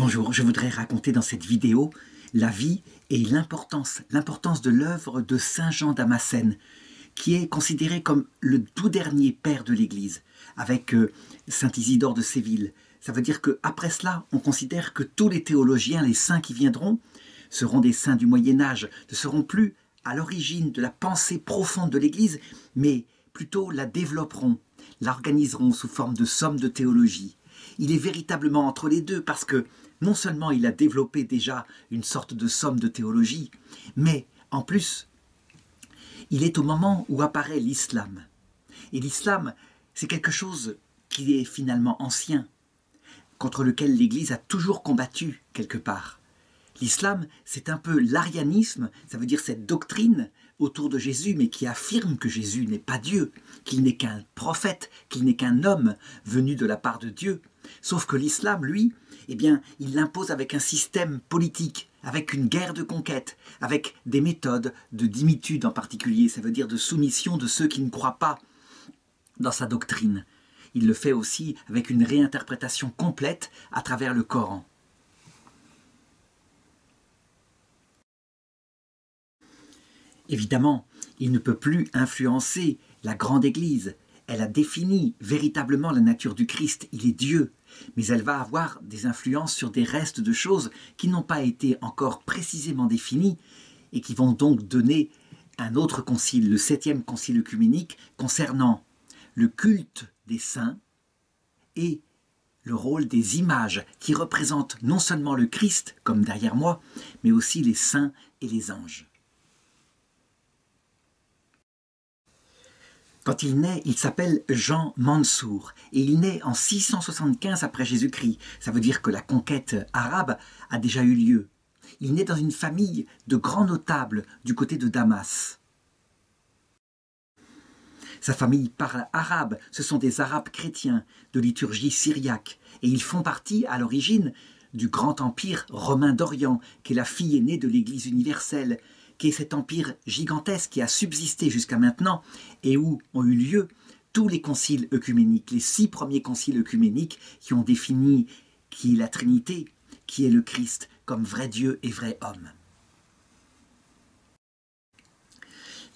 Bonjour, je voudrais raconter dans cette vidéo la vie et l'importance, l'importance de l'œuvre de Saint Jean Damascène, qui est considéré comme le tout dernier père de l'Église, avec euh, Saint Isidore de Séville. Ça veut dire qu'après cela, on considère que tous les théologiens, les saints qui viendront, seront des saints du Moyen Âge, ne seront plus à l'origine de la pensée profonde de l'Église, mais plutôt la développeront, l'organiseront sous forme de sommes de théologie. Il est véritablement entre les deux parce que non seulement il a développé déjà une sorte de somme de théologie, mais en plus, il est au moment où apparaît l'islam. Et l'islam, c'est quelque chose qui est finalement ancien, contre lequel l'Église a toujours combattu quelque part. L'islam, c'est un peu l'arianisme, ça veut dire cette doctrine autour de Jésus, mais qui affirme que Jésus n'est pas Dieu, qu'il n'est qu'un prophète, qu'il n'est qu'un homme venu de la part de Dieu. Sauf que l'islam, lui, eh bien, il l'impose avec un système politique, avec une guerre de conquête, avec des méthodes de dimitude en particulier, ça veut dire de soumission de ceux qui ne croient pas dans sa doctrine. Il le fait aussi avec une réinterprétation complète à travers le Coran. Évidemment, il ne peut plus influencer la grande Église. Elle a défini véritablement la nature du Christ. Il est Dieu. Mais elle va avoir des influences sur des restes de choses qui n'ont pas été encore précisément définies et qui vont donc donner un autre concile, le septième concile œcuménique, concernant le culte des saints et le rôle des images qui représentent non seulement le Christ, comme derrière moi, mais aussi les saints et les anges. Quand il naît, il s'appelle Jean Mansour et il naît en 675 après Jésus-Christ. Ça veut dire que la conquête arabe a déjà eu lieu. Il naît dans une famille de grands notables du côté de Damas. Sa famille parle arabe, ce sont des arabes chrétiens de liturgie syriaque, et ils font partie à l'origine du grand empire romain d'Orient, qui est la fille aînée de l'Église universelle, qui est cet empire gigantesque qui a subsisté jusqu'à maintenant et où ont eu lieu tous les conciles œcuméniques, les six premiers conciles œcuméniques qui ont défini qui est la Trinité, qui est le Christ comme vrai Dieu et vrai homme.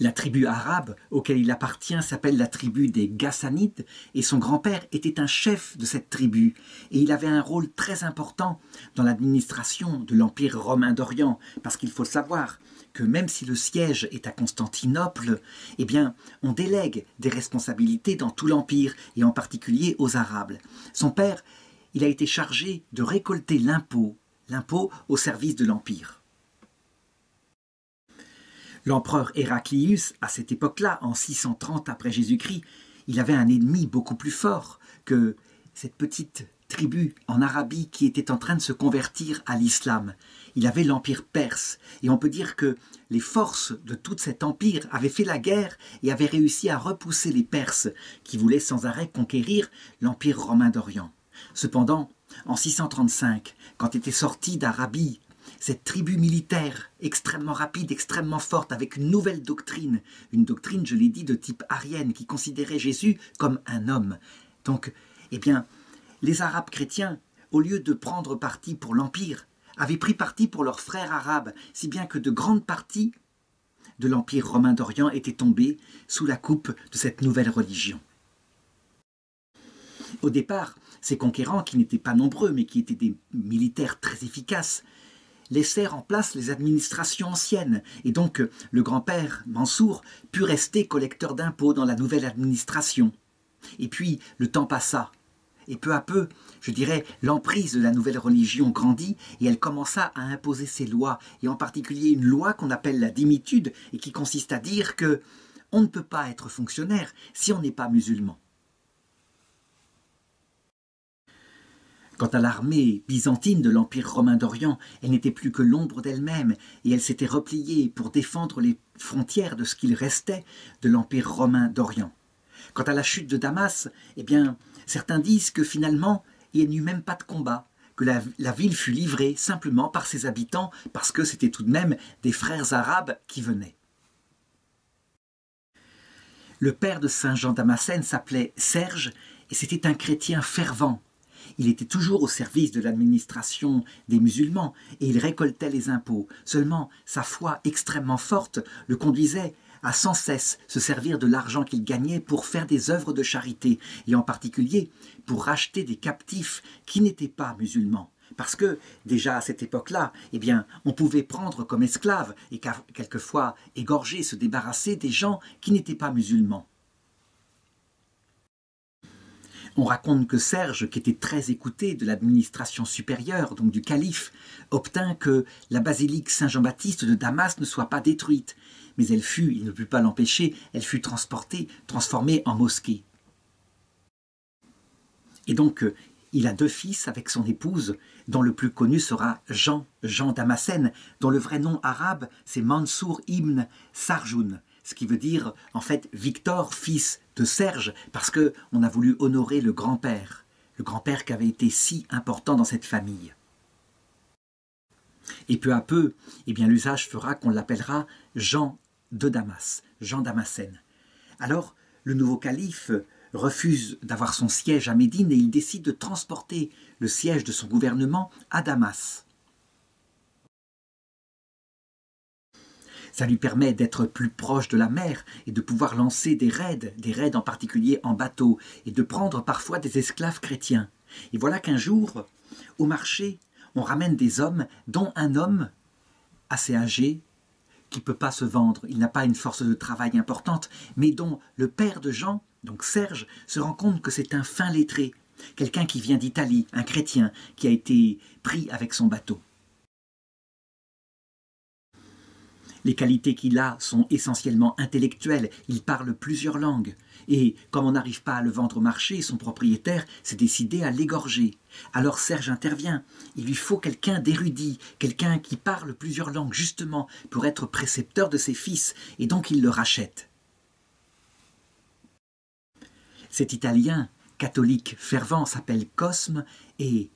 La tribu arabe auquel il appartient s'appelle la tribu des Ghassanides et son grand-père était un chef de cette tribu et il avait un rôle très important dans l'administration de l'Empire romain d'Orient parce qu'il faut savoir que même si le siège est à Constantinople, eh bien on délègue des responsabilités dans tout l'Empire et en particulier aux Arabes. Son père, il a été chargé de récolter l'impôt, l'impôt au service de l'Empire. L'empereur Héraclius, à cette époque-là, en 630 après Jésus-Christ, il avait un ennemi beaucoup plus fort que cette petite tribu en Arabie qui était en train de se convertir à l'islam. Il avait l'empire perse, et on peut dire que les forces de tout cet empire avaient fait la guerre et avaient réussi à repousser les Perses, qui voulaient sans arrêt conquérir l'empire romain d'Orient. Cependant, en 635, quand était sorti d'Arabie cette tribu militaire extrêmement rapide, extrêmement forte, avec une nouvelle doctrine, une doctrine, je l'ai dit, de type arienne, qui considérait Jésus comme un homme. Donc, eh bien, les Arabes chrétiens, au lieu de prendre parti pour l'Empire, avaient pris parti pour leurs frères arabes, si bien que de grandes parties de l'Empire romain d'Orient étaient tombées sous la coupe de cette nouvelle religion. Au départ, ces conquérants, qui n'étaient pas nombreux, mais qui étaient des militaires très efficaces, laissèrent en place les administrations anciennes, et donc le grand-père Mansour put rester collecteur d'impôts dans la nouvelle administration. Et puis le temps passa, et peu à peu, je dirais, l'emprise de la nouvelle religion grandit, et elle commença à imposer ses lois, et en particulier une loi qu'on appelle la dimitude, et qui consiste à dire que on ne peut pas être fonctionnaire si on n'est pas musulman. Quant à l'armée byzantine de l'Empire romain d'Orient, elle n'était plus que l'ombre d'elle-même, et elle s'était repliée pour défendre les frontières de ce qu'il restait de l'Empire romain d'Orient. Quant à la chute de Damas, eh bien, certains disent que finalement, il n'y eut même pas de combat, que la, ville fut livrée simplement par ses habitants, parce que c'était tout de même des frères arabes qui venaient. Le père de Saint Jean Damascène s'appelait Serge, et c'était un chrétien fervent, il était toujours au service de l'administration des musulmans et il récoltait les impôts. Seulement, sa foi extrêmement forte le conduisait à sans cesse se servir de l'argent qu'il gagnait pour faire des œuvres de charité, et en particulier pour racheter des captifs qui n'étaient pas musulmans. Parce que déjà à cette époque-là, eh bien, on pouvait prendre comme esclaves et quelquefois égorger, se débarrasser des gens qui n'étaient pas musulmans. On raconte que Serge, qui était très écouté de l'administration supérieure, donc du calife, obtint que la basilique Saint-Jean-Baptiste de Damas ne soit pas détruite, mais elle fut, il ne put pas l'empêcher, elle fut transportée, transformée en mosquée. Et donc, euh, il a deux fils avec son épouse, dont le plus connu sera Jean, Jean Damascène, dont le vrai nom arabe c'est Mansour ibn Sarjoun, ce qui veut dire en fait Victor, fils de Serge, parce que on a voulu honorer le grand-père, le grand-père qui avait été si important dans cette famille. Et peu à peu, eh l'usage fera qu'on l'appellera Jean de Damas, Jean Damascène. Alors, le nouveau calife refuse d'avoir son siège à Médine et il décide de transporter le siège de son gouvernement à Damas. Ça lui permet d'être plus proche de la mer et de pouvoir lancer des raids, des raids en particulier en bateau, et de prendre parfois des esclaves chrétiens. Et voilà qu'un jour, au marché, on ramène des hommes, dont un homme assez âgé, qui ne peut pas se vendre, il n'a pas une force de travail importante, mais dont le père de Jean, donc Serge, se rend compte que c'est un fin lettré, quelqu'un qui vient d'Italie, un chrétien, qui a été pris avec son bateau. Les qualités qu'il a sont essentiellement intellectuelles, il parle plusieurs langues, et comme on n'arrive pas à le vendre au marché, son propriétaire s'est décidé à l'égorger. Alors Serge intervient, il lui faut quelqu'un d'érudit, quelqu'un qui parle plusieurs langues justement pour être précepteur de ses fils, et donc il le rachète. Cet Italien, catholique fervent, s'appelle Cosme, et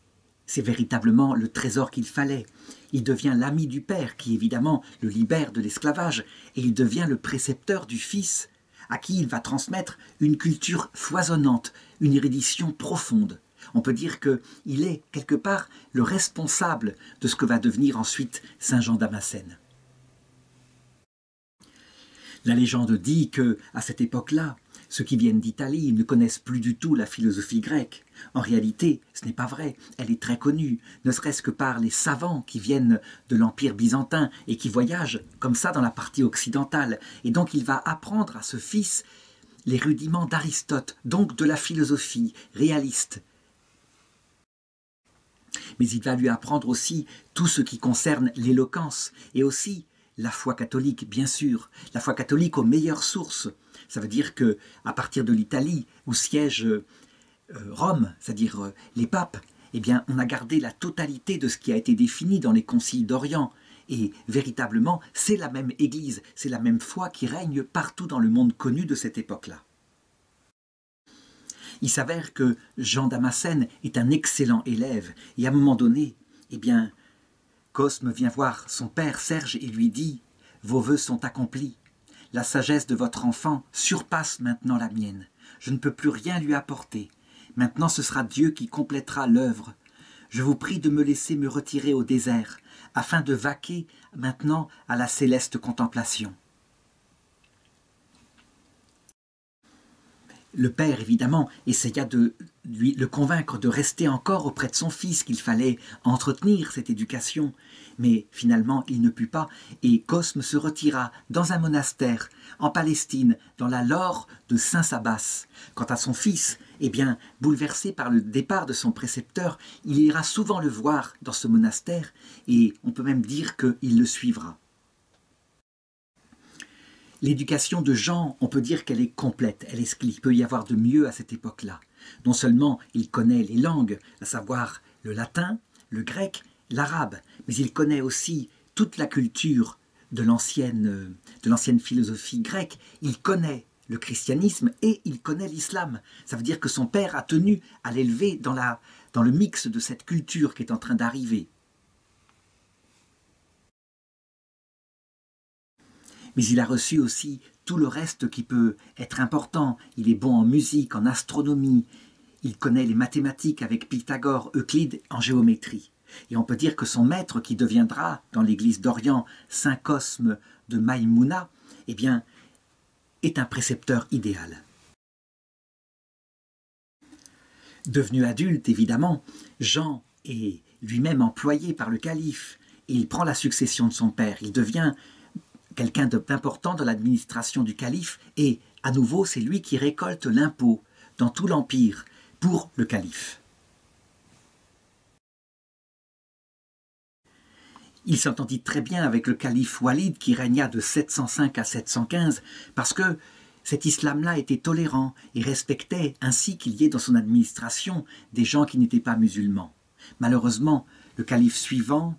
c'est véritablement le trésor qu'il fallait. Il devient l'ami du père, qui évidemment le libère de l'esclavage, et il devient le précepteur du fils, à qui il va transmettre une culture foisonnante, une érudition profonde. On peut dire qu'il est quelque part le responsable de ce que va devenir ensuite Saint Jean Damascène. La légende dit que, à cette époque-là, ceux qui viennent d'Italie ne connaissent plus du tout la philosophie grecque. En réalité, ce n'est pas vrai, elle est très connue, ne serait-ce que par les savants qui viennent de l'Empire byzantin et qui voyagent comme ça dans la partie occidentale. Et donc il va apprendre à ce fils les rudiments d'Aristote, donc de la philosophie réaliste. Mais il va lui apprendre aussi tout ce qui concerne l'éloquence et aussi la foi catholique, bien sûr, la foi catholique aux meilleures sources. Ça veut dire que à partir de l'Italie, où siège euh, Rome, c'est-à-dire euh, les papes, eh bien, on a gardé la totalité de ce qui a été défini dans les conciles d'Orient. Et véritablement, c'est la même Église, c'est la même foi qui règne partout dans le monde connu de cette époque-là. Il s'avère que Jean Damascène est un excellent élève, et à un moment donné, eh bien, Cosme vient voir son père Serge et lui dit Vos vœux sont accomplis. La sagesse de votre enfant surpasse maintenant la mienne. Je ne peux plus rien lui apporter. Maintenant ce sera Dieu qui complétera l'œuvre. Je vous prie de me laisser me retirer au désert, afin de vaquer maintenant à la céleste contemplation. Le père, évidemment, essaya de lui le convaincre de rester encore auprès de son fils, qu'il fallait entretenir cette éducation. Mais finalement, il ne put pas, et Cosme se retira dans un monastère, en Palestine, dans la lore de Saint Sabas. Quant à son fils, eh bien, bouleversé par le départ de son précepteur, il ira souvent le voir dans ce monastère, et on peut même dire qu'il le suivra. L'éducation de Jean, on peut dire qu'elle est complète, elle est ce qu'il peut y avoir de mieux à cette époque-là. Non seulement il connaît les langues, à savoir le latin, le grec, l'arabe, mais il connaît aussi toute la culture de l'ancienne, l'ancienne philosophie grecque, il connaît le christianisme et il connaît l'islam. Ça veut dire que son père a tenu à l'élever dans le mix de cette culture qui est en train d'arriver. Mais il a reçu aussi tout le reste qui peut être important. Il est bon en musique, en astronomie, il connaît les mathématiques avec Pythagore, Euclide en géométrie. Et on peut dire que son maître, qui deviendra dans l'église d'Orient Saint Cosme de Maïmouna, eh bien, est un précepteur idéal. Devenu adulte, évidemment, Jean est lui-même employé par le calife et il prend la succession de son père. Il devient quelqu'un d'important dans l'administration du calife et à nouveau c'est lui qui récolte l'impôt dans tout l'empire pour le calife. Il s'entendit très bien avec le calife Walid qui régna de 705 à 715 parce que cet islam-là était tolérant et respectait ainsi qu'il y ait dans son administration des gens qui n'étaient pas musulmans. Malheureusement, le calife suivant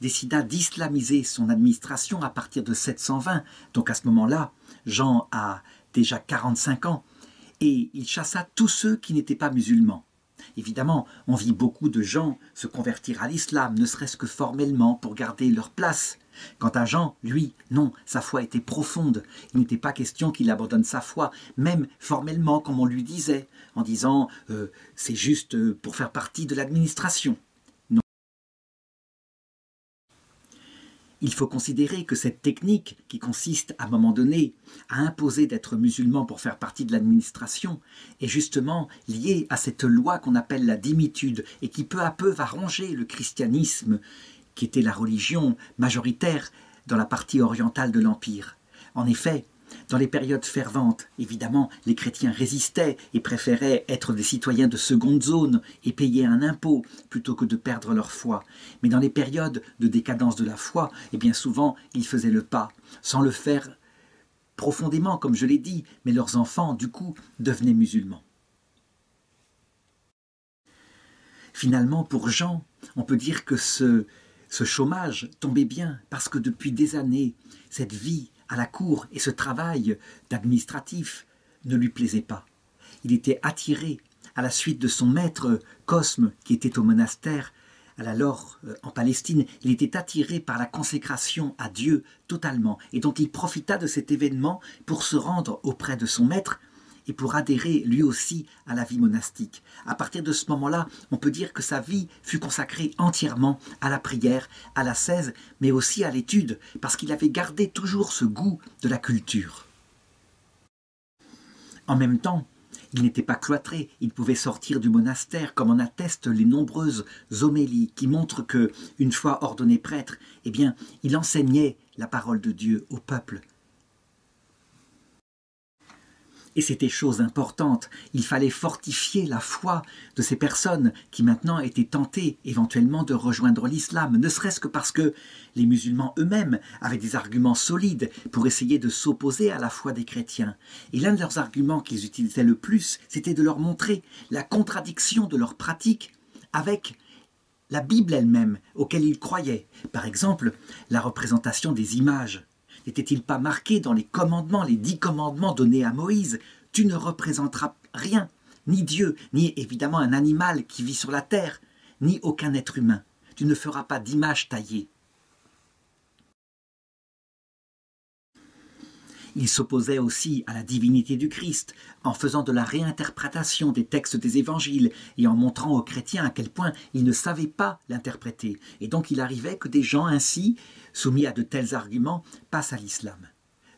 décida d'islamiser son administration à partir de 720. Donc à ce moment-là, Jean a déjà 45 ans et il chassa tous ceux qui n'étaient pas musulmans. Évidemment, on vit beaucoup de gens se convertir à l'islam, ne serait-ce que formellement, pour garder leur place. Quant à Jean, lui, non, sa foi était profonde. Il n'était pas question qu'il abandonne sa foi, même formellement, comme on lui disait, en disant euh, c'est juste euh, pour faire partie de l'administration. Il faut considérer que cette technique, qui consiste à un moment donné à imposer d'être musulman pour faire partie de l'administration, est justement liée à cette loi qu'on appelle la dimitude et qui peu à peu va ronger le christianisme, qui était la religion majoritaire dans la partie orientale de l'Empire. En effet, dans les périodes ferventes, évidemment, les chrétiens résistaient et préféraient être des citoyens de seconde zone et payer un impôt plutôt que de perdre leur foi. Mais dans les périodes de décadence de la foi, et eh bien souvent, ils faisaient le pas, sans le faire profondément, comme je l'ai dit, mais leurs enfants, du coup, devenaient musulmans. Finalement, pour Jean, on peut dire que ce, ce chômage tombait bien, parce que depuis des années, cette vie à la cour et ce travail d'administratif ne lui plaisait pas. Il était attiré à la suite de son maître Cosme qui était au monastère alors euh, en Palestine, il était attiré par la consécration à Dieu totalement et donc il profita de cet événement pour se rendre auprès de son maître et pour adhérer lui aussi à la vie monastique. À partir de ce moment-là, on peut dire que sa vie fut consacrée entièrement à la prière, à la cèse, mais aussi à l'étude, parce qu'il avait gardé toujours ce goût de la culture. En même temps, il n'était pas cloîtré, il pouvait sortir du monastère, comme en attestent les nombreuses homélies qui montrent que, une fois ordonné prêtre, eh bien, il enseignait la parole de Dieu au peuple et c'était chose importante, il fallait fortifier la foi de ces personnes qui maintenant étaient tentées éventuellement de rejoindre l'islam, ne serait-ce que parce que les musulmans eux-mêmes avaient des arguments solides pour essayer de s'opposer à la foi des chrétiens. Et l'un de leurs arguments qu'ils utilisaient le plus, c'était de leur montrer la contradiction de leur pratique avec la Bible elle-même auquel ils croyaient. Par exemple, la représentation des images. N'était-il pas marqué dans les commandements, les dix commandements donnés à Moïse Tu ne représenteras rien, ni Dieu, ni évidemment un animal qui vit sur la terre, ni aucun être humain. Tu ne feras pas d'image taillée. Il s'opposait aussi à la divinité du Christ en faisant de la réinterprétation des textes des évangiles et en montrant aux chrétiens à quel point ils ne savaient pas l'interpréter. Et donc il arrivait que des gens ainsi, soumis à de tels arguments, passent à l'islam.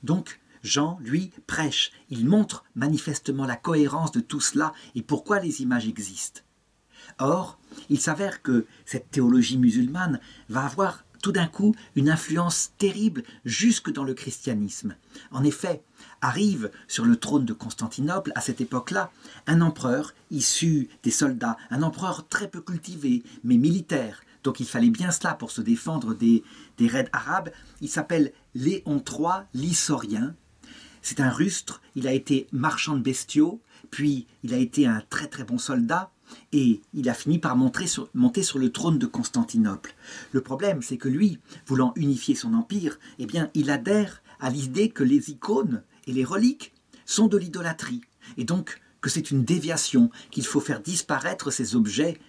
Donc Jean, lui, prêche, il montre manifestement la cohérence de tout cela et pourquoi les images existent. Or, il s'avère que cette théologie musulmane va avoir tout d'un coup une influence terrible jusque dans le christianisme. En effet, arrive sur le trône de Constantinople à cette époque-là un empereur issu des soldats, un empereur très peu cultivé, mais militaire. Donc il fallait bien cela pour se défendre des, raids arabes. Il s'appelle Léon III l'Issorien. C'est un rustre, il a été marchand de bestiaux, puis il a été un très très bon soldat, et il a fini par monter sur, le trône de Constantinople. Le problème, c'est que lui, voulant unifier son empire, eh bien, il adhère à l'idée que les icônes et les reliques sont de l'idolâtrie, et donc que c'est une déviation, qu'il faut faire disparaître ces objets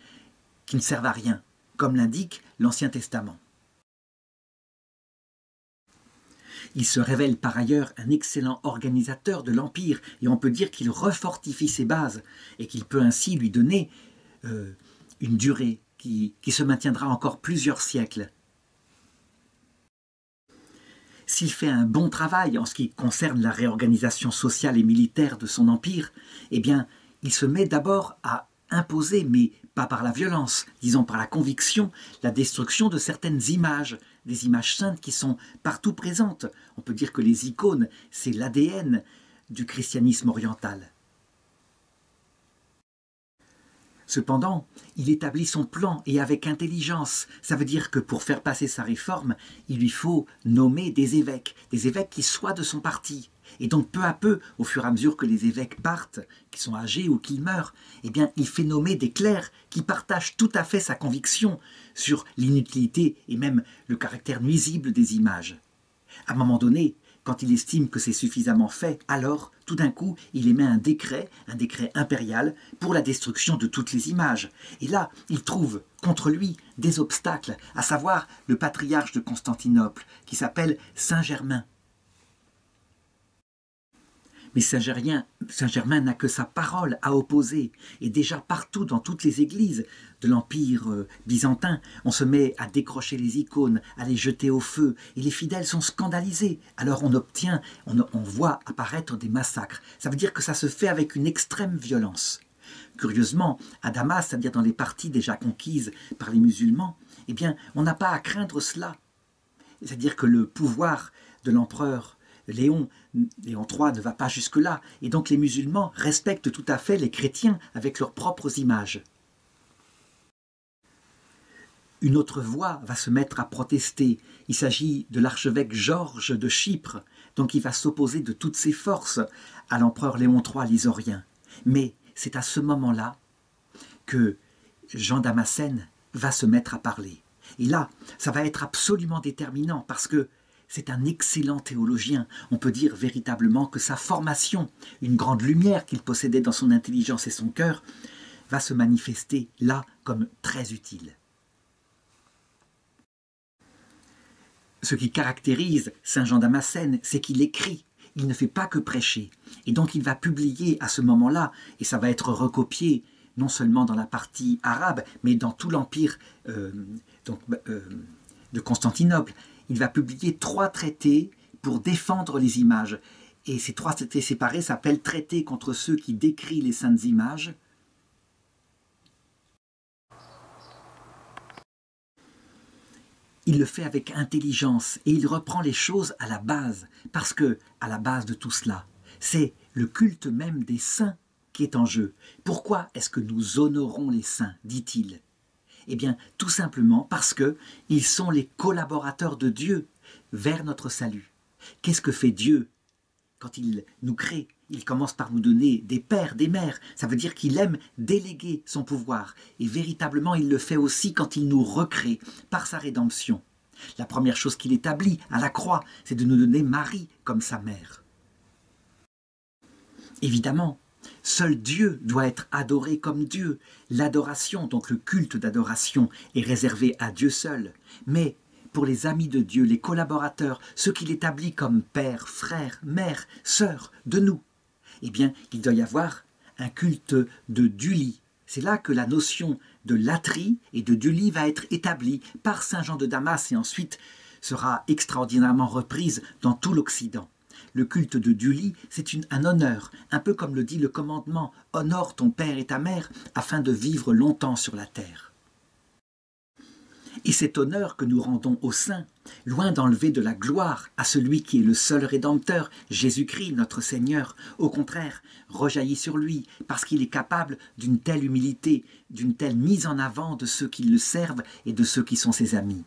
qui ne servent à rien, comme l'indique l'Ancien Testament. Il se révèle par ailleurs un excellent organisateur de l'Empire, et on peut dire qu'il refortifie ses bases, et qu'il peut ainsi lui donner euh, une durée qui, qui se maintiendra encore plusieurs siècles. S'il fait un bon travail en ce qui concerne la réorganisation sociale et militaire de son empire, eh bien, il se met d'abord à imposer, mais pas par la violence, disons par la conviction, la destruction de certaines images, des images saintes qui sont partout présentes. On peut dire que les icônes, c'est l'ADN du christianisme oriental. Cependant, il établit son plan et avec intelligence. Ça veut dire que pour faire passer sa réforme, il lui faut nommer des évêques, des évêques qui soient de son parti. Et donc peu à peu, au fur et à mesure que les évêques partent, qui sont âgés ou qu'ils meurent, eh bien, il fait nommer des clercs qui partagent tout à fait sa conviction sur l'inutilité et même le caractère nuisible des images. À un moment donné, quand il estime que c'est suffisamment fait, alors, tout d'un coup, il émet un décret, un décret impérial, pour la destruction de toutes les images. Et là, il trouve contre lui des obstacles, à savoir le patriarche de Constantinople, qui s'appelle Saint Germain. Mais Saint-Germain n'a que sa parole à opposer. Et déjà partout dans toutes les églises de l'Empire euh, byzantin, on se met à décrocher les icônes, à les jeter au feu. Et les fidèles sont scandalisés. Alors on obtient, on, on voit apparaître des massacres. Ça veut dire que ça se fait avec une extrême violence. Curieusement, à Damas, c'est-à-dire dans les parties déjà conquises par les musulmans, eh bien, on n'a pas à craindre cela. C'est-à-dire que le pouvoir de l'empereur Léon, III ne va pas jusque-là, et donc les musulmans respectent tout à fait les chrétiens avec leurs propres images. Une autre voix va se mettre à protester. Il s'agit de l'archevêque Georges de Chypre, donc il va s'opposer de toutes ses forces à l'empereur Léon III lysorien. Mais c'est à ce moment-là que Jean Damascène va se mettre à parler. Et là, ça va être absolument déterminant parce que c'est un excellent théologien. On peut dire véritablement que sa formation, une grande lumière qu'il possédait dans son intelligence et son cœur, va se manifester là comme très utile. Ce qui caractérise Saint Jean Damascène, c'est qu'il écrit, il ne fait pas que prêcher. Et donc il va publier à ce moment-là, et ça va être recopié non seulement dans la partie arabe, mais dans tout l'empire euh, euh, de Constantinople il va publier trois traités pour défendre les images. Et ces trois traités séparés s'appellent Traités contre ceux qui décrient les saintes images. Il le fait avec intelligence et il reprend les choses à la base, parce que, à la base de tout cela, c'est le culte même des saints qui est en jeu. Pourquoi est-ce que nous honorons les saints dit-il? Eh bien, tout simplement parce que ils sont les collaborateurs de Dieu vers notre salut. Qu'est-ce que fait Dieu quand il nous crée? Il commence par nous donner des pères, des mères. Ça veut dire qu'il aime déléguer son pouvoir. Et véritablement, il le fait aussi quand il nous recrée par sa rédemption. La première chose qu'il établit à la croix, c'est de nous donner Marie comme sa mère. Évidemment, Seul Dieu doit être adoré comme Dieu. L'adoration, donc le culte d'adoration, est réservé à Dieu seul. Mais pour les amis de Dieu, les collaborateurs, ceux qu'il établit comme père, frère, mère, sœur de nous, eh bien, il doit y avoir un culte de Duli. C'est là que la notion de latrie et de Duli va être établie par Saint Jean de Damas et ensuite sera extraordinairement reprise dans tout l'Occident. Le culte de Duli, c'est un honneur, un peu comme le dit le commandement Honore ton père et ta mère afin de vivre longtemps sur la terre. Et cet honneur que nous rendons aux saints, loin d'enlever de la gloire à celui qui est le seul Rédempteur, Jésus-Christ notre Seigneur, au contraire, rejaillit sur lui, parce qu'il est capable d'une telle humilité, d'une telle mise en avant de ceux qui le servent et de ceux qui sont ses amis.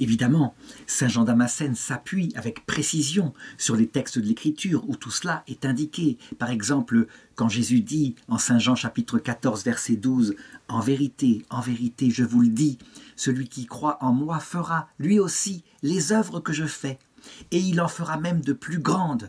Évidemment, Saint Jean Damascène s'appuie avec précision sur les textes de l'Écriture où tout cela est indiqué. Par exemple, quand Jésus dit en Saint Jean chapitre 14 verset 12, En vérité, en vérité, je vous le dis, celui qui croit en moi fera, lui aussi, les œuvres que je fais, et il en fera même de plus grandes,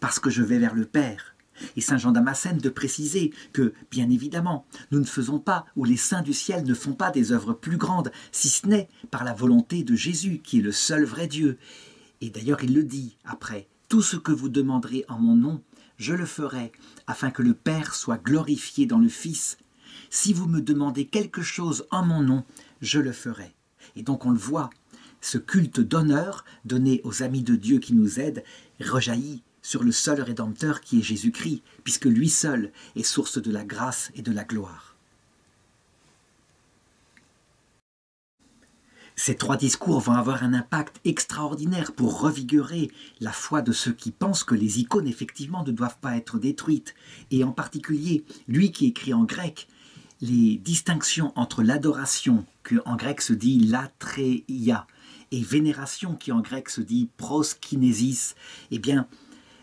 parce que je vais vers le Père. Et Saint Jean Damascène de préciser que, bien évidemment, nous ne faisons pas, ou les saints du ciel ne font pas des œuvres plus grandes, si ce n'est par la volonté de Jésus, qui est le seul vrai Dieu. Et d'ailleurs, il le dit après, tout ce que vous demanderez en mon nom, je le ferai, afin que le Père soit glorifié dans le Fils. Si vous me demandez quelque chose en mon nom, je le ferai. Et donc on le voit, ce culte d'honneur donné aux amis de Dieu qui nous aident rejaillit sur le seul Rédempteur qui est Jésus-Christ, puisque lui seul est source de la grâce et de la gloire. Ces trois discours vont avoir un impact extraordinaire pour revigorer la foi de ceux qui pensent que les icônes effectivement ne doivent pas être détruites, et en particulier lui qui écrit en grec les distinctions entre l'adoration, que en grec se dit latreia, et vénération, qui en grec se dit proskinesis, eh bien,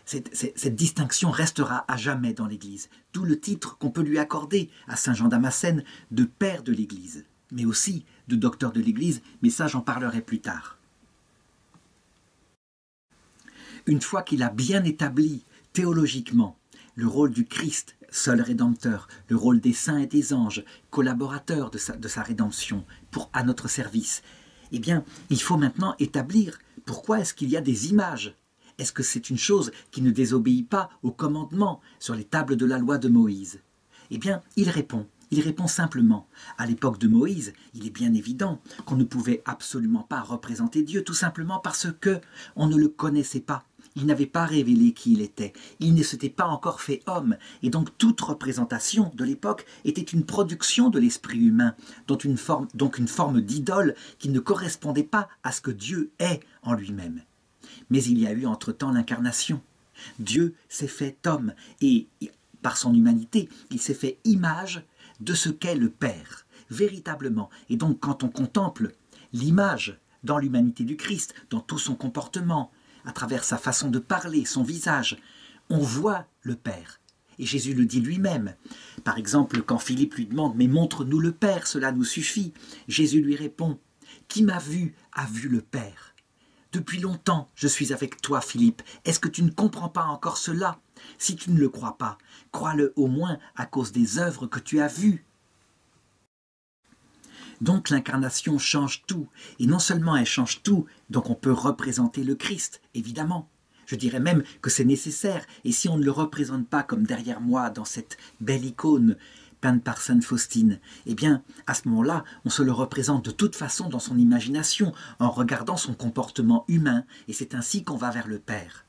cette, distinction restera à jamais dans l'Église. D'où le titre qu'on peut lui accorder à Saint Jean Damascène de Père de l'Église mais aussi de docteur de l'Église, mais ça j'en parlerai plus tard. Une fois qu'il a bien établi théologiquement le rôle du Christ, seul rédempteur, le rôle des saints et des anges, collaborateurs de sa, de sa rédemption, pour, à notre service, eh bien, il faut maintenant établir pourquoi est-ce qu'il y a des images Est-ce que c'est une chose qui ne désobéit pas au commandement sur les tables de la loi de Moïse? Eh bien, il répond il répond simplement. À l'époque de Moïse, il est bien évident qu'on ne pouvait absolument pas représenter Dieu, tout simplement parce que on ne le connaissait pas. Il n'avait pas révélé qui il était. Il ne s'était pas encore fait homme. Et donc toute représentation de l'époque était une production de l'esprit humain, donc une forme d'idole qui ne correspondait pas à ce que Dieu est en lui-même. Mais il y a eu entre-temps l'incarnation. Dieu s'est fait homme et par son humanité, il s'est fait image de ce qu'est le Père, véritablement. Et donc quand on contemple l'image dans l'humanité du Christ, dans tout son comportement, à travers sa façon de parler, son visage, on voit le Père. Et Jésus le dit lui-même. Par exemple, quand Philippe lui demande Mais montre-nous le Père, cela nous suffit. Jésus lui répond Qui m'a vu a vu le Père. Depuis longtemps, je suis avec toi, Philippe. Est-ce que tu ne comprends pas encore cela? Si tu ne le crois pas, crois-le au moins à cause des œuvres que tu as vues. Donc l'incarnation change tout, et non seulement elle change tout, donc on peut représenter le Christ, évidemment. Je dirais même que c'est nécessaire, et si on ne le représente pas comme derrière moi dans cette belle icône peinte par Sainte Faustine, eh bien, à ce moment-là, on se le représente de toute façon dans son imagination, en regardant son comportement humain, et c'est ainsi qu'on va vers le Père.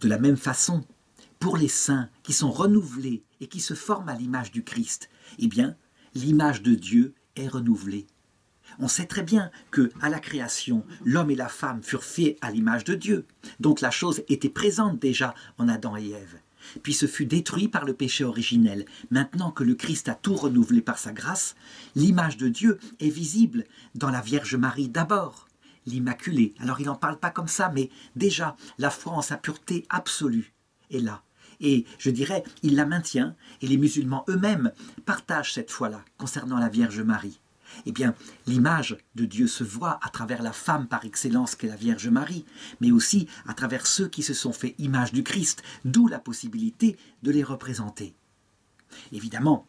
De la même façon, pour les saints qui sont renouvelés et qui se forment à l'image du Christ, eh bien, l'image de Dieu est renouvelée. On sait très bien que, à la création, l'homme et la femme furent faits à l'image de Dieu. Donc la chose était présente déjà en Adam et Ève puis ce fut détruit par le péché originel. Maintenant que le Christ a tout renouvelé par sa grâce, l'image de Dieu est visible dans la Vierge Marie d'abord, l'Immaculée. Alors il n'en parle pas comme ça, mais déjà la foi en sa pureté absolue est là. Et je dirais, il la maintient, et les musulmans eux-mêmes partagent cette foi-là concernant la Vierge Marie eh bien, l'image de Dieu se voit à travers la femme par excellence qu'est la Vierge Marie, mais aussi à travers ceux qui se sont fait image du Christ, d'où la possibilité de les représenter. Évidemment,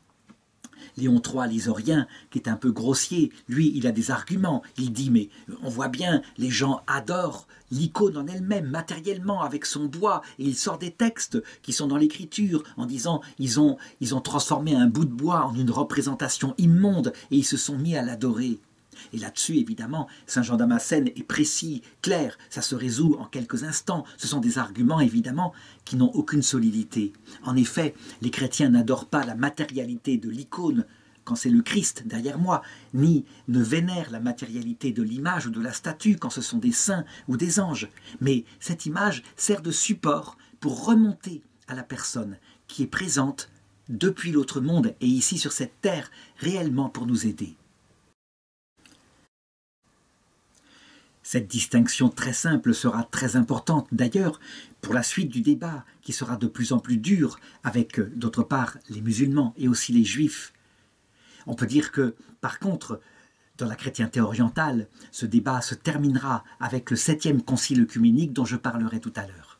Léon III Lysorien, qui est un peu grossier, lui, il a des arguments. Il dit, mais on voit bien, les gens adorent l'icône en elle-même, matériellement, avec son bois, et il sort des textes qui sont dans l'écriture en disant, ils ont, ils ont transformé un bout de bois en une représentation immonde, et ils se sont mis à l'adorer. Et là-dessus, évidemment, Saint Jean Damascène est précis, clair, ça se résout en quelques instants. Ce sont des arguments, évidemment, qui n'ont aucune solidité. En effet, les chrétiens n'adorent pas la matérialité de l'icône quand c'est le Christ derrière moi, ni ne vénèrent la matérialité de l'image ou de la statue quand ce sont des saints ou des anges. Mais cette image sert de support pour remonter à la personne qui est présente depuis l'autre monde et ici sur cette terre réellement pour nous aider. Cette distinction très simple sera très importante d'ailleurs pour la suite du débat qui sera de plus en plus dur avec euh, d'autre part les musulmans et aussi les juifs. On peut dire que par contre dans la chrétienté orientale, ce débat se terminera avec le septième concile œcuménique dont je parlerai tout à l'heure.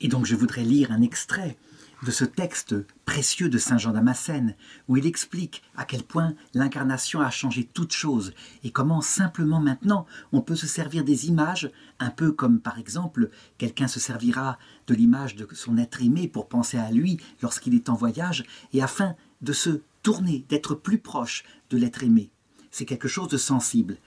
Et donc je voudrais lire un extrait de ce texte précieux de Saint Jean Damascène, où il explique à quel point l'incarnation a changé toute chose et comment simplement maintenant on peut se servir des images, un peu comme par exemple quelqu'un se servira de l'image de son être aimé pour penser à lui lorsqu'il est en voyage et afin de se tourner, d'être plus proche de l'être aimé. C'est quelque chose de sensible.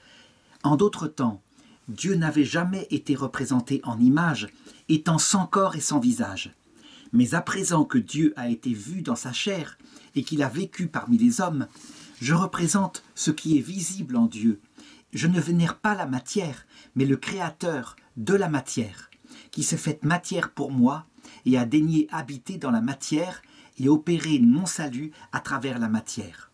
En d'autres temps, Dieu n'avait jamais été représenté en image, étant sans corps et sans visage. Mais à présent que Dieu a été vu dans sa chair et qu'il a vécu parmi les hommes, je représente ce qui est visible en Dieu. Je ne vénère pas la matière, mais le Créateur de la matière, qui s'est fait matière pour moi et a daigné habiter dans la matière et opérer mon salut à travers la matière.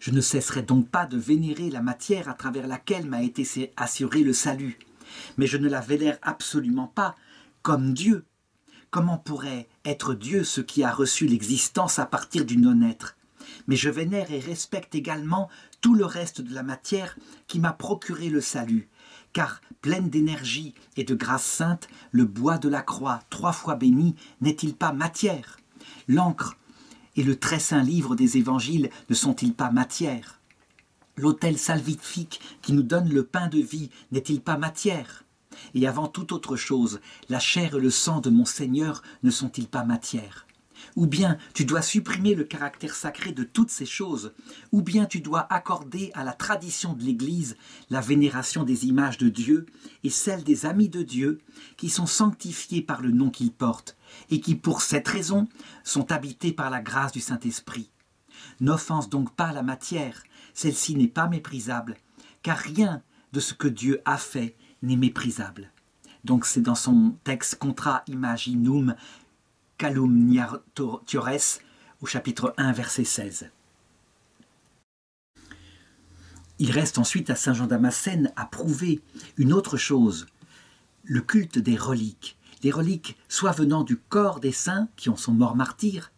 Je ne cesserai donc pas de vénérer la matière à travers laquelle m'a été assuré le salut, mais je ne la vénère absolument pas comme Dieu, Comment pourrait être Dieu ce qui a reçu l'existence à partir du non-être? Mais je vénère et respecte également tout le reste de la matière qui m'a procuré le salut, car pleine d'énergie et de grâce sainte, le bois de la croix, trois fois béni, n'est-il pas matière? L'encre et le très saint livre des évangiles ne sont-ils pas matière? L'autel salvifique qui nous donne le pain de vie n'est-il pas matière? Et avant toute autre chose, la chair et le sang de mon Seigneur ne sont-ils pas matière? Ou bien tu dois supprimer le caractère sacré de toutes ces choses, ou bien tu dois accorder à la tradition de l'Église la vénération des images de Dieu et celle des amis de Dieu qui sont sanctifiés par le nom qu'ils portent, et qui pour cette raison sont habités par la grâce du Saint-Esprit. N'offense donc pas la matière, celle-ci n'est pas méprisable, car rien de ce que Dieu a fait n'est méprisable. Donc c'est dans son texte Contra Imaginum Calumniatores au chapitre 1 verset 16. Il reste ensuite à Saint Jean Damascène à prouver une autre chose, le culte des reliques. Les reliques soit venant du corps des saints qui en sont morts martyrs,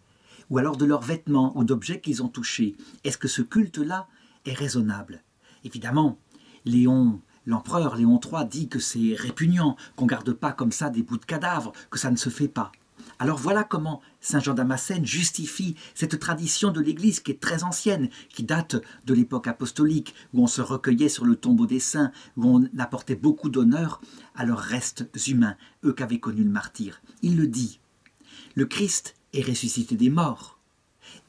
ou alors de leurs vêtements ou d'objets qu'ils ont touchés. Est-ce que ce culte-là est raisonnable? Évidemment, Léon L'empereur Léon III dit que c'est répugnant, qu'on garde pas comme ça des bouts de cadavres, que ça ne se fait pas. Alors voilà comment Saint Jean Damascène justifie cette tradition de l'Église qui est très ancienne, qui date de l'époque apostolique, où on se recueillait sur le tombeau des saints, où on apportait beaucoup d'honneur à leurs restes humains, eux qu'avaient connu le martyr. Il le dit. Le Christ est ressuscité des morts.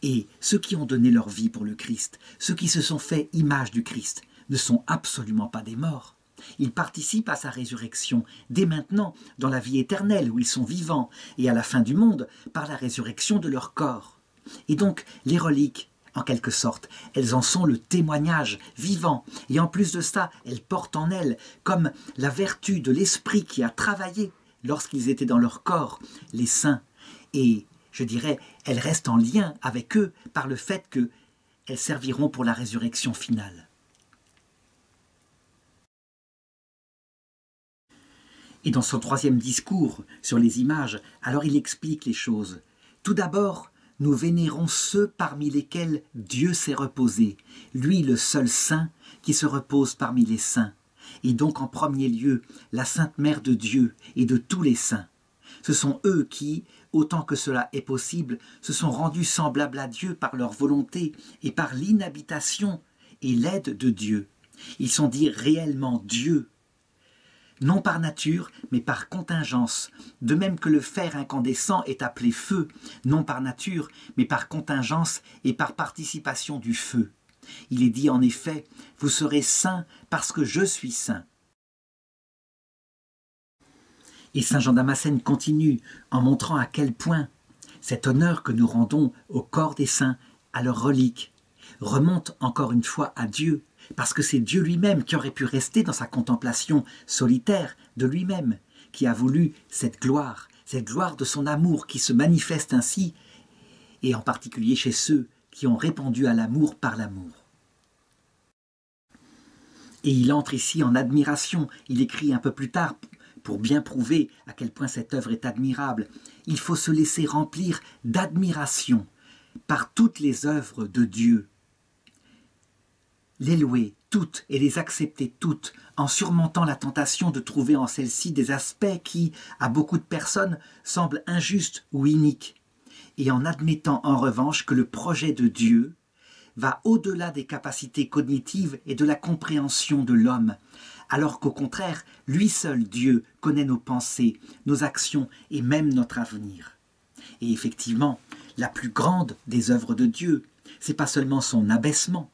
Et ceux qui ont donné leur vie pour le Christ, ceux qui se sont fait image du Christ, ne sont absolument pas des morts. Ils participent à sa résurrection dès maintenant dans la vie éternelle où ils sont vivants et à la fin du monde par la résurrection de leur corps. Et donc les reliques, en quelque sorte, elles en sont le témoignage vivant et en plus de ça, elles portent en elles comme la vertu de l'esprit qui a travaillé lorsqu'ils étaient dans leur corps, les saints. Et je dirais, elles restent en lien avec eux par le fait qu'elles serviront pour la résurrection finale. Et dans son troisième discours sur les images, alors il explique les choses. Tout d'abord, nous vénérons ceux parmi lesquels Dieu s'est reposé, lui le seul saint qui se repose parmi les saints, et donc en premier lieu la Sainte Mère de Dieu et de tous les saints. Ce sont eux qui, autant que cela est possible, se sont rendus semblables à Dieu par leur volonté et par l'inhabitation et l'aide de Dieu. Ils sont dits réellement Dieu non par nature, mais par contingence, de même que le fer incandescent est appelé feu, non par nature, mais par contingence et par participation du feu. Il est dit en effet, vous serez saints parce que je suis saint. Et Saint Jean Damascène continue en montrant à quel point cet honneur que nous rendons au corps des saints, à leurs reliques, remonte encore une fois à Dieu, parce que c'est Dieu lui-même qui aurait pu rester dans sa contemplation solitaire de lui-même, qui a voulu cette gloire, cette gloire de son amour qui se manifeste ainsi, et en particulier chez ceux qui ont répondu à l'amour par l'amour. Et il entre ici en admiration, il écrit un peu plus tard, pour bien prouver à quel point cette œuvre est admirable, il faut se laisser remplir d'admiration par toutes les œuvres de Dieu les louer toutes et les accepter toutes en surmontant la tentation de trouver en celles-ci des aspects qui, à beaucoup de personnes, semblent injustes ou iniques. et en admettant en revanche que le projet de Dieu va au-delà des capacités cognitives et de la compréhension de l'homme, alors qu'au contraire, lui seul, Dieu, connaît nos pensées, nos actions et même notre avenir. Et effectivement, la plus grande des œuvres de Dieu, c'est pas seulement son abaissement.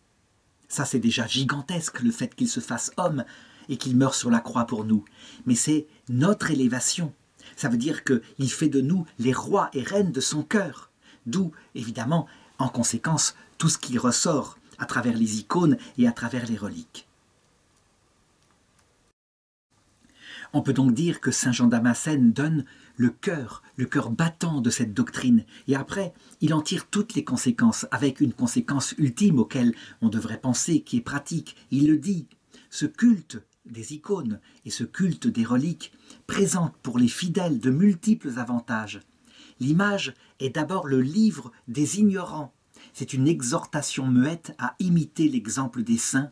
Ça, c'est déjà gigantesque, le fait qu'il se fasse homme et qu'il meure sur la croix pour nous. Mais c'est notre élévation. Ça veut dire qu'il fait de nous les rois et reines de son cœur. D'où, évidemment, en conséquence, tout ce qui ressort à travers les icônes et à travers les reliques. On peut donc dire que Saint Jean Damascène donne le cœur, le cœur battant de cette doctrine, et après, il en tire toutes les conséquences, avec une conséquence ultime auquel on devrait penser, qui est pratique. Il le dit, ce culte des icônes et ce culte des reliques présente pour les fidèles de multiples avantages. L'image est d'abord le livre des ignorants, c'est une exhortation muette à imiter l'exemple des saints,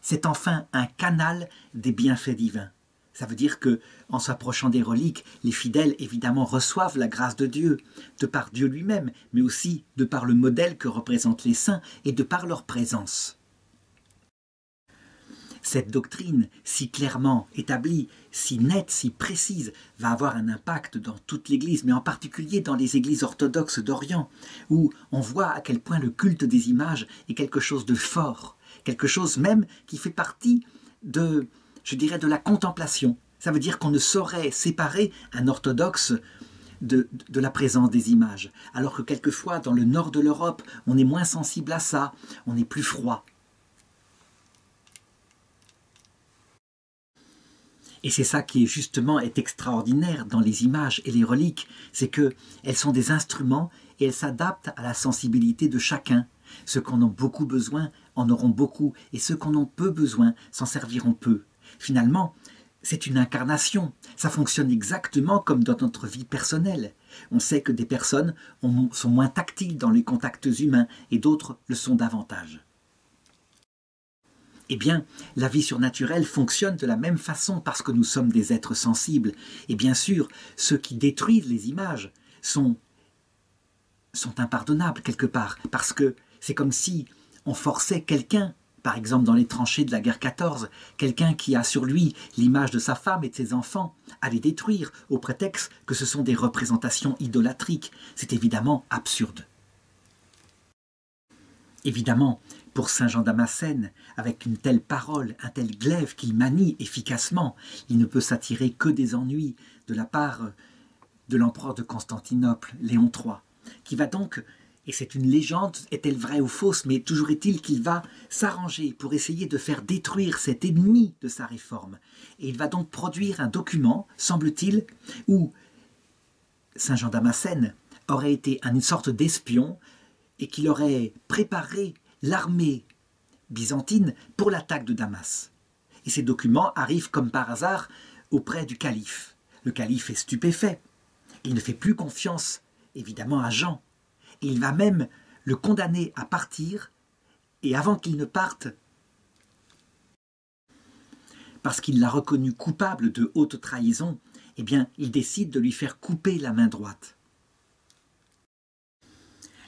c'est enfin un canal des bienfaits divins. Ça veut dire que, en s'approchant des reliques, les fidèles évidemment reçoivent la grâce de Dieu, de par Dieu lui-même, mais aussi de par le modèle que représentent les saints et de par leur présence. Cette doctrine, si clairement établie, si nette, si précise, va avoir un impact dans toute l'Église, mais en particulier dans les églises orthodoxes d'Orient, où on voit à quel point le culte des images est quelque chose de fort, quelque chose même qui fait partie de, je dirais, de la contemplation. Ça veut dire qu'on ne saurait séparer un orthodoxe de, la présence des images. Alors que quelquefois, dans le nord de l'Europe, on est moins sensible à ça, on est plus froid. Et c'est ça qui justement est extraordinaire dans les images et les reliques, c'est que elles sont des instruments et elles s'adaptent à la sensibilité de chacun. Ceux qu'on a beaucoup besoin en auront beaucoup, et ceux qu'on en peu besoin s'en serviront peu. Finalement, c'est une incarnation. Ça fonctionne exactement comme dans notre vie personnelle. On sait que des personnes sont moins tactiles dans les contacts humains et d'autres le sont davantage. Eh bien, la vie surnaturelle fonctionne de la même façon parce que nous sommes des êtres sensibles. Et bien sûr, ceux qui détruisent les images sont, sont impardonnables quelque part, parce que c'est comme si on forçait quelqu'un par exemple dans les tranchées de la guerre 14, quelqu'un qui a sur lui l'image de sa femme et de ses enfants, à les détruire au prétexte que ce sont des représentations idolatriques. C'est évidemment absurde. Évidemment, pour Saint Jean Damascène, avec une telle parole, un tel glaive qu'il manie efficacement, il ne peut s'attirer que des ennuis de la part de l'empereur de Constantinople, Léon III, qui va donc et c'est une légende, est-elle vraie ou fausse, mais toujours est-il qu'il va s'arranger pour essayer de faire détruire cet ennemi de sa réforme. Et il va donc produire un document, semble-t-il, où Saint Jean Damascène aurait été une sorte d'espion et qu'il aurait préparé l'armée byzantine pour l'attaque de Damas. Et ces documents arrivent comme par hasard auprès du calife. Le calife est stupéfait. Il ne fait plus confiance, évidemment, à Jean il va même le condamner à partir, et avant qu'il ne parte, parce qu'il l'a reconnu coupable de haute trahison, eh bien, il décide de lui faire couper la main droite.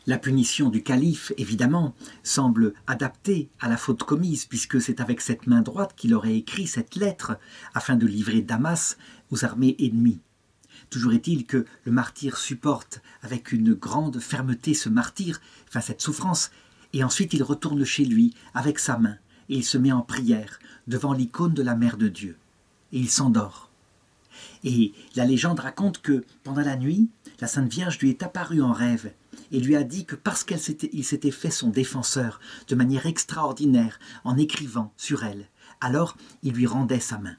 La punition du calife, évidemment, semble adaptée à la faute commise, puisque c'est avec cette main droite qu'il aurait écrit cette lettre afin de livrer Damas aux armées ennemies. Toujours est-il que le martyr supporte avec une grande fermeté ce martyr, enfin cette souffrance, et ensuite il retourne chez lui avec sa main, et il se met en prière devant l'icône de la Mère de Dieu, et il s'endort. Et la légende raconte que pendant la nuit, la Sainte Vierge lui est apparue en rêve et lui a dit que parce qu'il s'était fait son défenseur de manière extraordinaire en écrivant sur elle, alors il lui rendait sa main.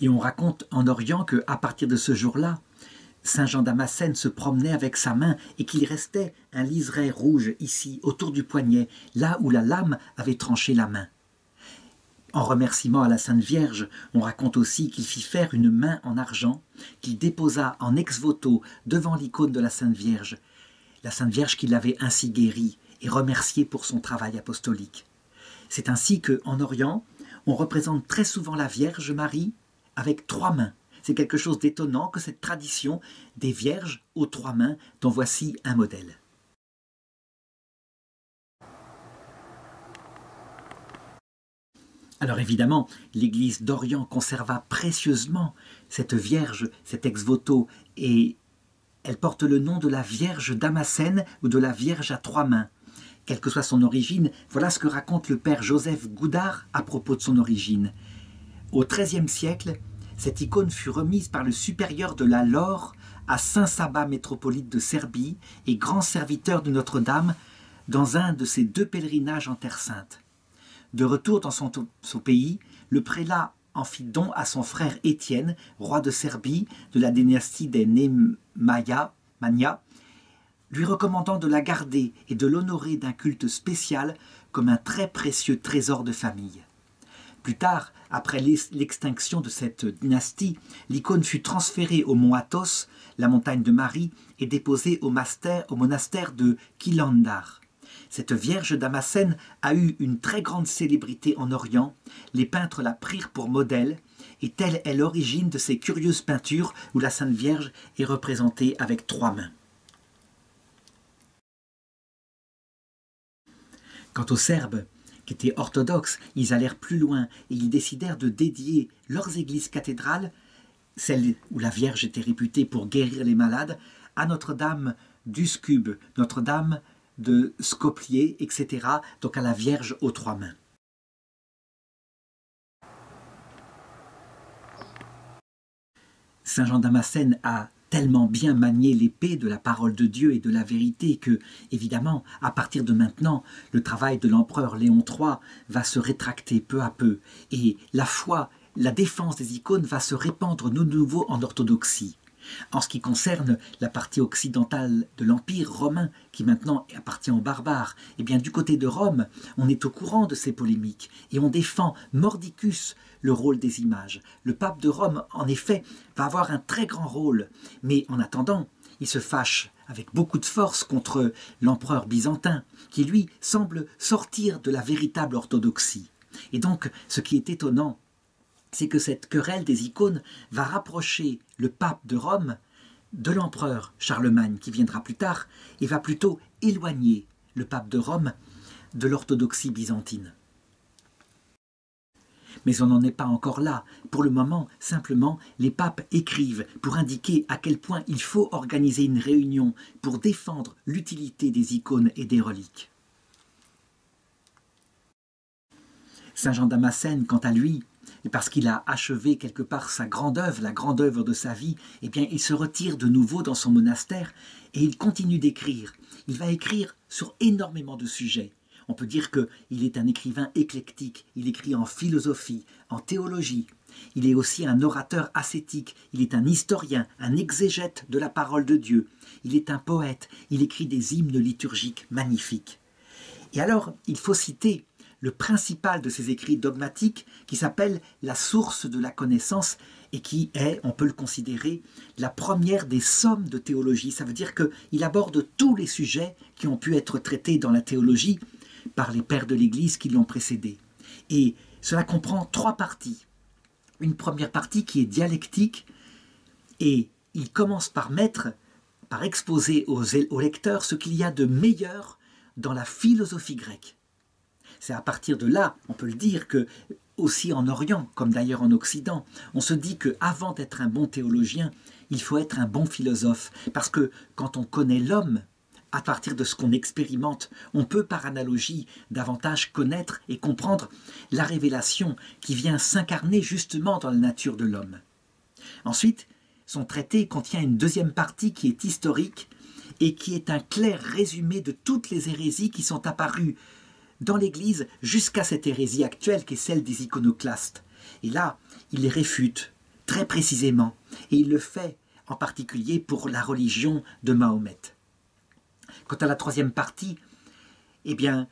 Et on raconte en Orient que à partir de ce jour-là, Saint Jean Damascène se promenait avec sa main et qu'il restait un liseré rouge ici, autour du poignet, là où la lame avait tranché la main. En remerciement à la Sainte Vierge, on raconte aussi qu'il fit faire une main en argent, qu'il déposa en ex-voto devant l'icône de la Sainte Vierge, la Sainte Vierge qui l'avait ainsi guéri et remercié pour son travail apostolique. C'est ainsi que, en Orient, on représente très souvent la Vierge Marie avec trois mains. C'est quelque chose d'étonnant que cette tradition des vierges aux trois mains dont voici un modèle. Alors évidemment, l'Église d'Orient conserva précieusement cette Vierge, cet ex-voto, et elle porte le nom de la Vierge Damascène ou de la Vierge à trois mains. Quelle que soit son origine, voilà ce que raconte le père Joseph Goudard à propos de son origine. Au XIIIe siècle, cette icône fut remise par le supérieur de la Laure à Saint Saba, métropolite de Serbie et grand serviteur de Notre-Dame, dans un de ses deux pèlerinages en Terre Sainte. De retour dans son, pays, le prélat en fit don à son frère Étienne, roi de Serbie de la dynastie des Nemaya, Mania, lui recommandant de la garder et de l'honorer d'un culte spécial comme un très précieux trésor de famille. Plus tard, après l'extinction de cette dynastie, l'icône fut transférée au mont Athos, la montagne de Marie, et déposée au, monastère de Kilandar. Cette Vierge Damascène a eu une très grande célébrité en Orient, les peintres la prirent pour modèle, et telle est l'origine de ces curieuses peintures où la Sainte Vierge est représentée avec trois mains. Quant aux Serbes, étaient orthodoxes, ils allèrent plus loin et ils décidèrent de dédier leurs églises cathédrales, celles où la Vierge était réputée pour guérir les malades, à Notre-Dame d'Uscube, Notre-Dame de Scoplier, etc., donc à la Vierge aux trois mains. Saint Jean Damascène a tellement bien manié l'épée de la parole de Dieu et de la vérité que, évidemment, à partir de maintenant, le travail de l'empereur Léon III va se rétracter peu à peu, et la foi, la défense des icônes va se répandre de nouveau en orthodoxie. En ce qui concerne la partie occidentale de l'Empire romain, qui maintenant appartient aux barbares, eh bien du côté de Rome, on est au courant de ces polémiques et on défend mordicus le rôle des images. Le pape de Rome, en effet, va avoir un très grand rôle, mais en attendant, il se fâche avec beaucoup de force contre l'empereur byzantin, qui lui semble sortir de la véritable orthodoxie. Et donc, ce qui est étonnant, c'est que cette querelle des icônes va rapprocher le pape de Rome de l'empereur Charlemagne qui viendra plus tard et va plutôt éloigner le pape de Rome de l'orthodoxie byzantine. Mais on n'en est pas encore là. Pour le moment, simplement, les papes écrivent pour indiquer à quel point il faut organiser une réunion pour défendre l'utilité des icônes et des reliques. Saint Jean Damascène, quant à lui, et parce qu'il a achevé quelque part sa grande œuvre, la grande œuvre de sa vie, eh bien, il se retire de nouveau dans son monastère et il continue d'écrire. Il va écrire sur énormément de sujets. On peut dire qu'il est un écrivain éclectique. Il écrit en philosophie, en théologie. Il est aussi un orateur ascétique. Il est un historien, un exégète de la parole de Dieu. Il est un poète. Il écrit des hymnes liturgiques magnifiques. Et alors, il faut citer le principal de ses écrits dogmatiques qui s'appelle La source de la connaissance et qui est, on peut le considérer, la première des sommes de théologie. Ça veut dire qu'il aborde tous les sujets qui ont pu être traités dans la théologie par les pères de l'Église qui l'ont précédé. Et cela comprend trois parties. Une première partie qui est dialectique et il commence par mettre, par exposer aux, aux lecteurs ce qu'il y a de meilleur dans la philosophie grecque. C'est à partir de là, on peut le dire, que aussi en Orient, comme d'ailleurs en Occident, on se dit que avant d'être un bon théologien, il faut être un bon philosophe, parce que quand on connaît l'homme, à partir de ce qu'on expérimente, on peut par analogie davantage connaître et comprendre la révélation qui vient s'incarner justement dans la nature de l'homme. Ensuite, son traité contient une deuxième partie qui est historique et qui est un clair résumé de toutes les hérésies qui sont apparues dans l'Église jusqu'à cette hérésie actuelle qui est celle des iconoclastes. Et là, il les réfute très précisément, et il le fait en particulier pour la religion de Mahomet. Quant à la troisième partie, eh bien,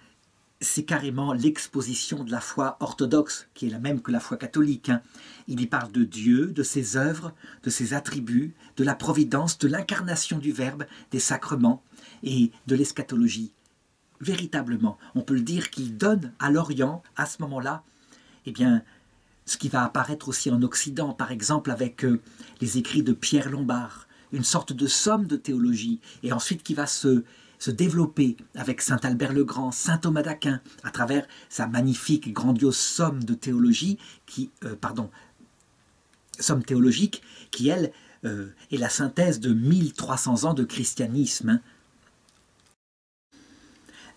c'est carrément l'exposition de la foi orthodoxe, qui est la même que la foi catholique. Hein. Il y parle de Dieu, de ses œuvres, de ses attributs, de la providence, de l'incarnation du Verbe, des sacrements et de l'eschatologie véritablement, on peut le dire qu'il donne à l'Orient, à ce moment-là, eh bien, ce qui va apparaître aussi en Occident, par exemple avec euh, les écrits de Pierre Lombard, une sorte de somme de théologie, et ensuite qui va se, se développer avec Saint Albert le Grand, Saint Thomas d'Aquin, à travers sa magnifique grandiose somme de théologie, qui, euh, pardon, somme théologique, qui elle euh, est la synthèse de 1300 ans de christianisme. Hein.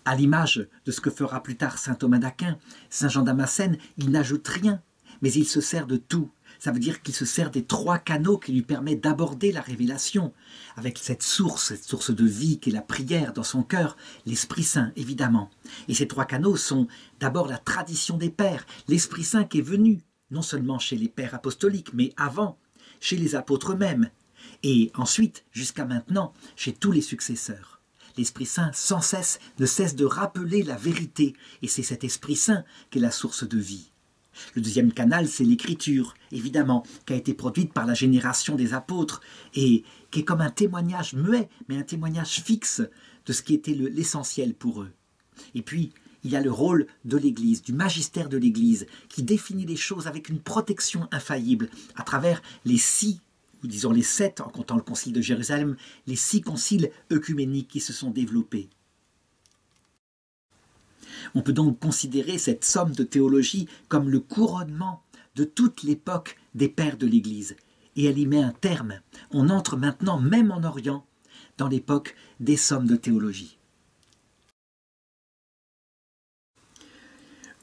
À l'image de ce que fera plus tard saint Thomas d'Aquin, saint Jean Damascène, il n'ajoute rien mais il se sert de tout. Ça veut dire qu'il se sert des trois canaux qui lui permettent d'aborder la révélation, avec cette source, cette source de vie qui est la prière dans son cœur, l'Esprit Saint, évidemment. Et ces trois canaux sont d'abord la tradition des pères, l'Esprit Saint qui est venu, non seulement chez les pères apostoliques, mais avant, chez les apôtres eux-mêmes, et ensuite, jusqu'à maintenant, chez tous les successeurs. L'Esprit Saint, sans cesse, ne cesse de rappeler la vérité, et c'est cet Esprit Saint qui est la source de vie. Le deuxième canal, c'est l'écriture, évidemment, qui a été produite par la génération des apôtres et qui est comme un témoignage muet, mais un témoignage fixe de ce qui était l'essentiel pour eux. Et puis, il y a le rôle de l'Église, du magistère de l'Église, qui définit les choses avec une protection infaillible à travers les six, ou disons les sept, en comptant le concile de Jérusalem, les six conciles œcuméniques qui se sont développés. On peut donc considérer cette somme de théologie comme le couronnement de toute l'époque des pères de l'Église. Et elle y met un terme. On entre maintenant, même en Orient, dans l'époque des sommes de théologie.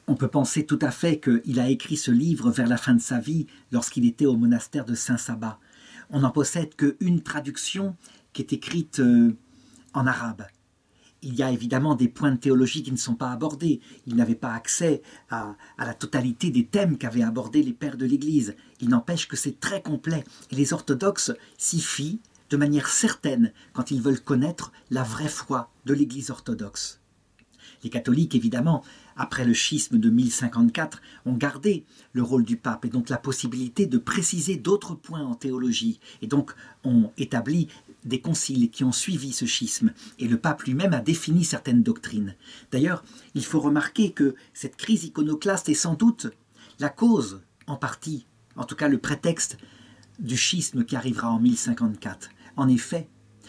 On peut penser tout à fait qu'il a écrit ce livre vers la fin de sa vie, lorsqu'il était au monastère de Saint-Saba. On n'en possède qu'une traduction qui est écrite euh, en arabe il y a évidemment des points de théologie qui ne sont pas abordés. Il n'avait pas accès à, la totalité des thèmes qu'avaient abordés les pères de l'Église. Il n'empêche que c'est très complet. Et les orthodoxes s'y fient de manière certaine quand ils veulent connaître la vraie foi de l'Église orthodoxe. Les catholiques, évidemment, après le schisme de 1054, ont gardé le rôle du pape et donc la possibilité de préciser d'autres points en théologie, et donc ont établi des conciles qui ont suivi ce schisme, et le pape lui-même a défini certaines doctrines. D'ailleurs, il faut remarquer que cette crise iconoclaste est sans doute la cause, en partie, en tout cas le prétexte, du schisme qui arrivera en 1054. En effet,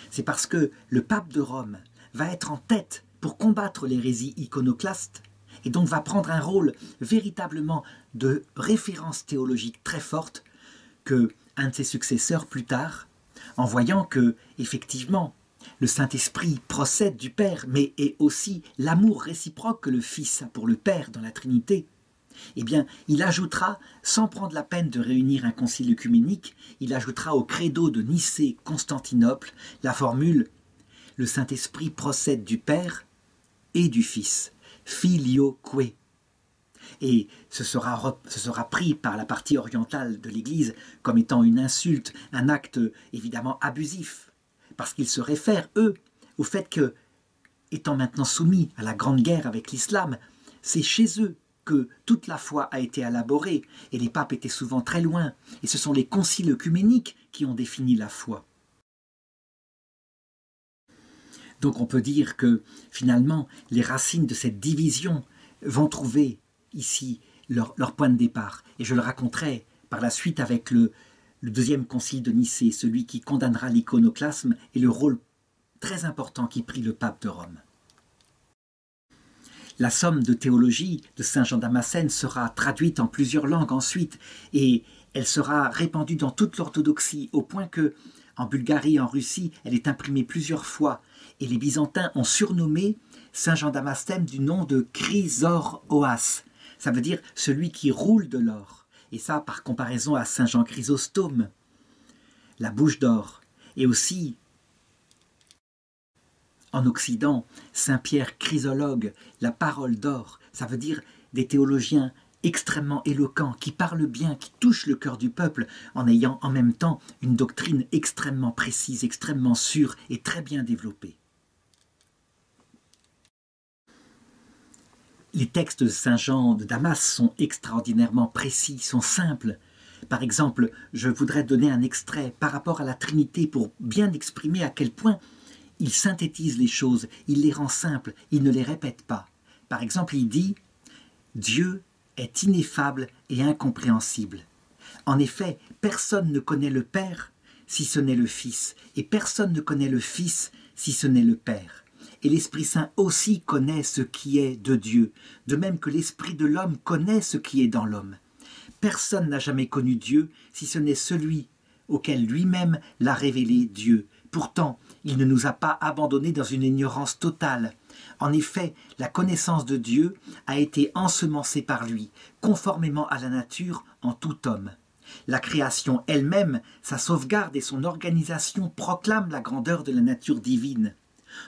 c'est parce que le pape de Rome va être en tête pour combattre l'hérésie iconoclaste, et donc va prendre un rôle véritablement de référence théologique très forte, que un de ses successeurs plus tard en voyant que, effectivement, le Saint-Esprit procède du Père, mais est aussi l'amour réciproque que le Fils a pour le Père dans la Trinité, eh bien, il ajoutera, sans prendre la peine de réunir un concile œcuménique, il ajoutera au credo de Nicée-Constantinople la formule Le Saint-Esprit procède du Père et du Fils, filioque. Et ce sera, ce sera pris par la partie orientale de l'Église comme étant une insulte, un acte évidemment abusif, parce qu'ils se réfèrent, eux, au fait que, étant maintenant soumis à la grande guerre avec l'islam, c'est chez eux que toute la foi a été élaborée, et les papes étaient souvent très loin, et ce sont les conciles œcuméniques qui ont défini la foi. Donc on peut dire que finalement les racines de cette division vont trouver ici leur, point de départ. Et je le raconterai par la suite avec le, deuxième concile de Nicée, celui qui condamnera l'iconoclasme et le rôle très important qui prit le pape de Rome. La somme de théologie de Saint Jean Damascène sera traduite en plusieurs langues ensuite et elle sera répandue dans toute l'orthodoxie au point que, en Bulgarie en Russie, elle est imprimée plusieurs fois et les Byzantins ont surnommé Saint Jean Damascène du nom de Chrysor-Oas, ça veut dire celui qui roule de l'or. Et ça, par comparaison à Saint Jean Chrysostome, la bouche d'or. Et aussi, en Occident, Saint Pierre Chrysologue, la parole d'or. Ça veut dire des théologiens extrêmement éloquents, qui parlent bien, qui touchent le cœur du peuple, en ayant en même temps une doctrine extrêmement précise, extrêmement sûre et très bien développée. Les textes de Saint Jean de Damas sont extraordinairement précis, sont simples. Par exemple, je voudrais donner un extrait par rapport à la Trinité pour bien exprimer à quel point il synthétise les choses, il les rend simples, il ne les répète pas. Par exemple, il dit Dieu est ineffable et incompréhensible. En effet, personne ne connaît le Père si ce n'est le Fils, et personne ne connaît le Fils si ce n'est le Père. Et l'Esprit Saint aussi connaît ce qui est de Dieu, de même que l'Esprit de l'homme connaît ce qui est dans l'homme. Personne n'a jamais connu Dieu si ce n'est celui auquel lui-même l'a révélé Dieu. Pourtant, il ne nous a pas abandonnés dans une ignorance totale. En effet, la connaissance de Dieu a été ensemencée par lui, conformément à la nature en tout homme. La création elle-même, sa sauvegarde et son organisation proclament la grandeur de la nature divine.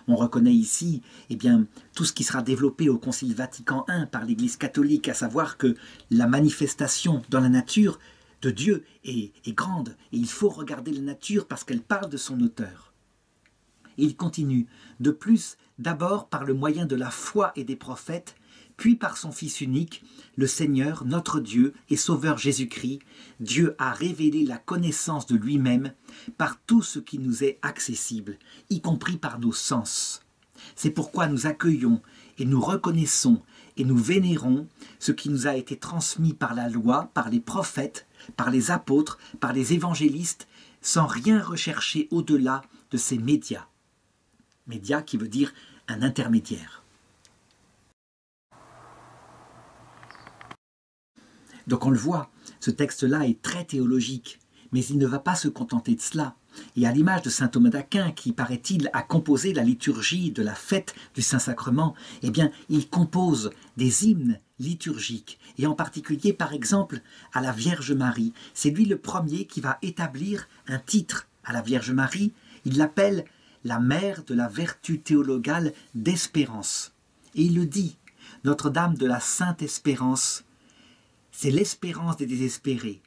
On reconnaît ici eh bien, tout ce qui sera développé au Concile Vatican I par l'Église catholique, à savoir que la manifestation dans la nature de Dieu est, grande, et il faut regarder la nature parce qu'elle parle de son auteur. Il continue, de plus, d'abord par le moyen de la foi et des prophètes, puis par son Fils unique, le Seigneur, notre Dieu et Sauveur Jésus-Christ, Dieu a révélé la connaissance de lui-même par tout ce qui nous est accessible, y compris par nos sens. C'est pourquoi nous accueillons et nous reconnaissons et nous vénérons ce qui nous a été transmis par la loi, par les prophètes, par les apôtres, par les évangélistes, sans rien rechercher au-delà de ces médias. Médias qui veut dire un intermédiaire. Donc on le voit, ce texte-là est très théologique, mais il ne va pas se contenter de cela. Et à l'image de saint Thomas d'Aquin, qui paraît-il a composé la liturgie de la fête du Saint-Sacrement, eh bien, il compose des hymnes liturgiques, et en particulier, par exemple, à la Vierge Marie. C'est lui le premier qui va établir un titre à la Vierge Marie. Il l'appelle la mère de la vertu théologale d'espérance. Et il le dit, Notre-Dame de la Sainte Espérance, c'est l'espérance des désespérés.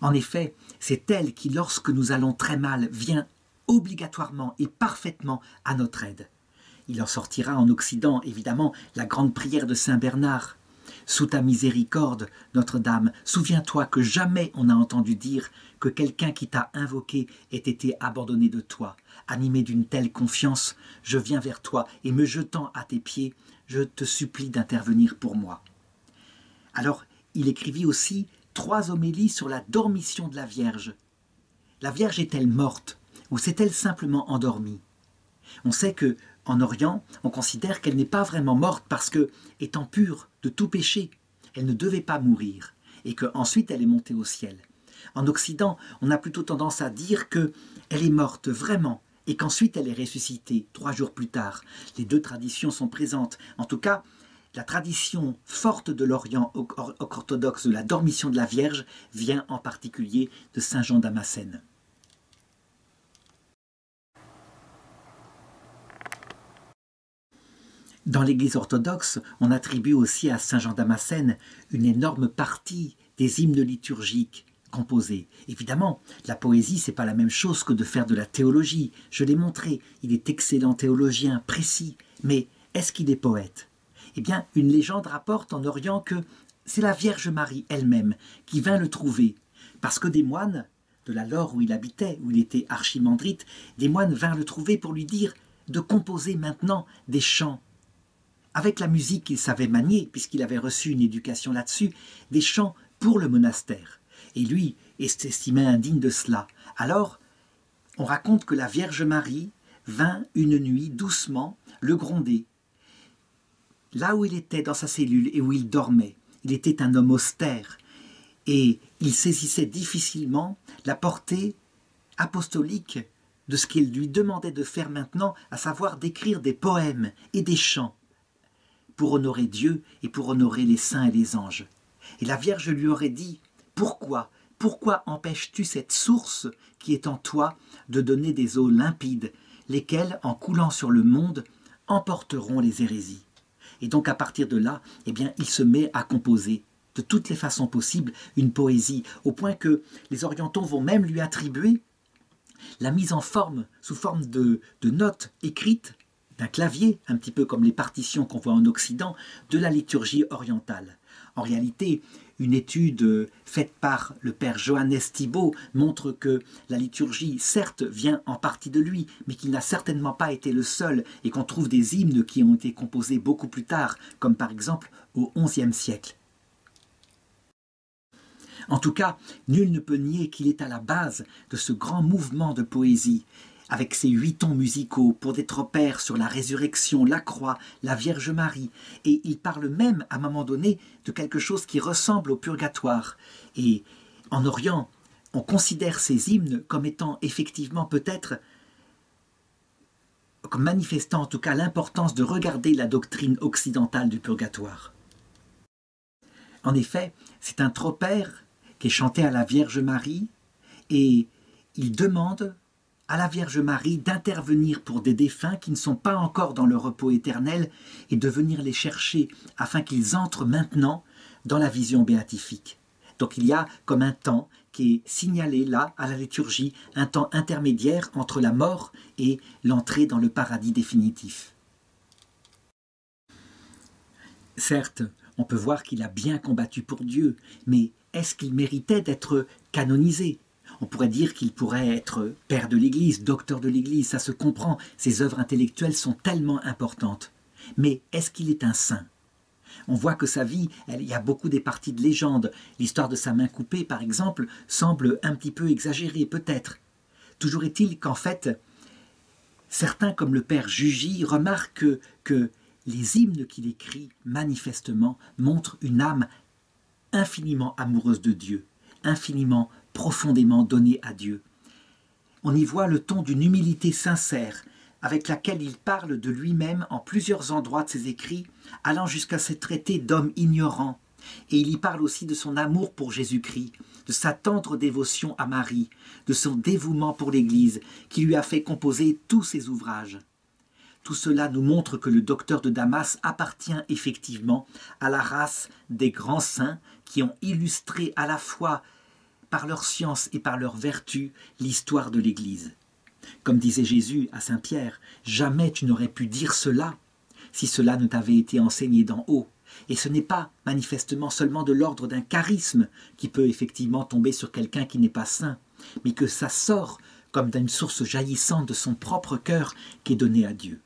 En effet, c'est elle qui, lorsque nous allons très mal, vient obligatoirement et parfaitement à notre aide. Il en sortira en Occident, évidemment, la grande prière de Saint Bernard. Sous ta miséricorde, Notre-Dame, souviens-toi que jamais on n'a entendu dire que quelqu'un qui t'a invoqué ait été abandonné de toi. Animé d'une telle confiance, je viens vers toi et me jetant à tes pieds, je te supplie d'intervenir pour moi. Alors, il écrivit aussi trois homélies sur la dormition de la Vierge. La Vierge est-elle morte ou s'est-elle simplement endormie? On sait que en Orient, on considère qu'elle n'est pas vraiment morte parce que, étant pure de tout péché, elle ne devait pas mourir et qu'ensuite elle est montée au ciel. En Occident, on a plutôt tendance à dire que elle est morte vraiment et qu'ensuite elle est ressuscitée trois jours plus tard. Les deux traditions sont présentes. En tout cas, la tradition forte de l'Orient orthodoxe de la dormition de la Vierge vient en particulier de Saint Jean Damascène. Dans l'Église orthodoxe, on attribue aussi à Saint Jean Damascène une énorme partie des hymnes liturgiques composés. Évidemment, la poésie, c'est pas la même chose que de faire de la théologie. Je l'ai montré, il est excellent théologien, précis. Mais est-ce qu'il est poète? Eh bien, une légende rapporte en Orient que c'est la Vierge Marie elle-même qui vint le trouver, parce que des moines, de la Laure où il habitait, où il était archimandrite, des moines vinrent le trouver pour lui dire de composer maintenant des chants avec la musique qu'il savait manier, puisqu'il avait reçu une éducation là-dessus, des chants pour le monastère. Et lui estimait indigne de cela. Alors, on raconte que la Vierge Marie vint une nuit doucement le gronder. Là où il était dans sa cellule et où il dormait, il était un homme austère, et il saisissait difficilement la portée apostolique de ce qu'il lui demandait de faire maintenant, à savoir d'écrire des poèmes et des chants pour honorer Dieu et pour honorer les saints et les anges. Et la Vierge lui aurait dit, Pourquoi Pourquoi empêches-tu cette source qui est en toi de donner des eaux limpides, lesquelles, en coulant sur le monde, emporteront les hérésies? Et donc à partir de là, eh bien, il se met à composer de toutes les façons possibles une poésie, au point que les orientaux vont même lui attribuer la mise en forme, sous forme de, de notes écrites, d'un clavier, un petit peu comme les partitions qu'on voit en Occident, de la liturgie orientale. En réalité, une étude faite par le père Johannes Thibault montre que la liturgie, certes, vient en partie de lui, mais qu'il n'a certainement pas été le seul et qu'on trouve des hymnes qui ont été composés beaucoup plus tard, comme par exemple au XIe siècle. En tout cas, nul ne peut nier qu'il est à la base de ce grand mouvement de poésie, avec ses huit tons musicaux pour des tropères sur la résurrection, la croix, la Vierge Marie, et il parle même à un moment donné de quelque chose qui ressemble au purgatoire. Et en Orient, on considère ces hymnes comme étant effectivement peut-être comme manifestant en tout cas l'importance de regarder la doctrine occidentale du purgatoire. En effet, c'est un tropère qui est chanté à la Vierge Marie, et il demande à la Vierge Marie d'intervenir pour des défunts qui ne sont pas encore dans le repos éternel et de venir les chercher afin qu'ils entrent maintenant dans la vision béatifique. Donc il y a comme un temps qui est signalé là à la liturgie, un temps intermédiaire entre la mort et l'entrée dans le paradis définitif. Certes, on peut voir qu'il a bien combattu pour Dieu, mais est-ce qu'il méritait d'être canonisé? On pourrait dire qu'il pourrait être père de l'Église, docteur de l'Église, ça se comprend, ses œuvres intellectuelles sont tellement importantes. Mais est-ce qu'il est un saint? On voit que sa vie, il y a beaucoup des parties de légende. L'histoire de sa main coupée, par exemple, semble un petit peu exagérée, peut-être. Toujours est-il qu'en fait, certains, comme le père Jugy, remarquent que les hymnes qu'il écrit, manifestement, montrent une âme infiniment amoureuse de Dieu, infiniment, profondément donnée à Dieu. On y voit le ton d'une humilité sincère, avec laquelle il parle de lui-même en plusieurs endroits de ses écrits, allant jusqu'à se traiter d'homme ignorant. Et il y parle aussi de son amour pour Jésus-Christ, de sa tendre dévotion à Marie, de son dévouement pour l'Église, qui lui a fait composer tous ses ouvrages. Tout cela nous montre que le docteur de Damas appartient effectivement à la race des grands saints qui ont illustré à la fois par leur science et par leur vertu l'histoire de l'Église. Comme disait Jésus à Saint Pierre, jamais tu n'aurais pu dire cela si cela ne t'avait été enseigné d'en haut. Et ce n'est pas manifestement seulement de l'ordre d'un charisme qui peut effectivement tomber sur quelqu'un qui n'est pas saint, mais que ça sort comme d'une source jaillissante de son propre cœur qui est donné à Dieu.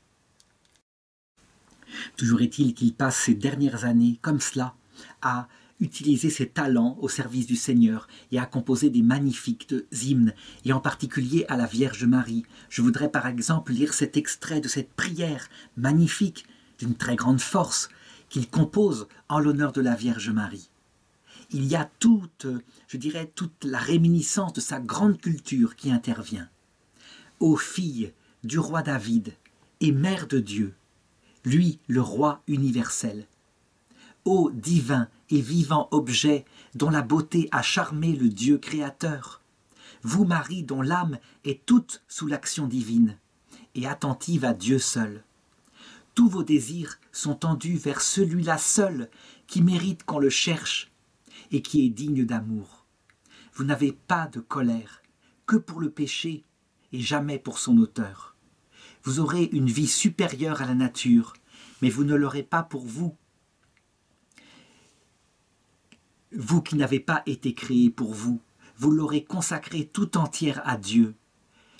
Toujours est-il qu'il passe ses dernières années comme cela à utiliser ses talents au service du Seigneur et à composer des magnifiques hymnes, et en particulier à la Vierge Marie. Je voudrais par exemple lire cet extrait de cette prière magnifique, d'une très grande force, qu'il compose en l'honneur de la Vierge Marie. Il y a toute, je dirais, toute la réminiscence de sa grande culture qui intervient. Ô fille du roi David et mère de Dieu, lui le roi universel, ô divin et vivant objet dont la beauté a charmé le Dieu créateur, vous Marie dont l'âme est toute sous l'action divine et attentive à Dieu seul. Tous vos désirs sont tendus vers celui-là seul qui mérite qu'on le cherche et qui est digne d'amour. Vous n'avez pas de colère que pour le péché et jamais pour son auteur. Vous aurez une vie supérieure à la nature, mais vous ne l'aurez pas pour vous Vous qui n'avez pas été créé pour vous, vous l'aurez consacrée tout entière à Dieu,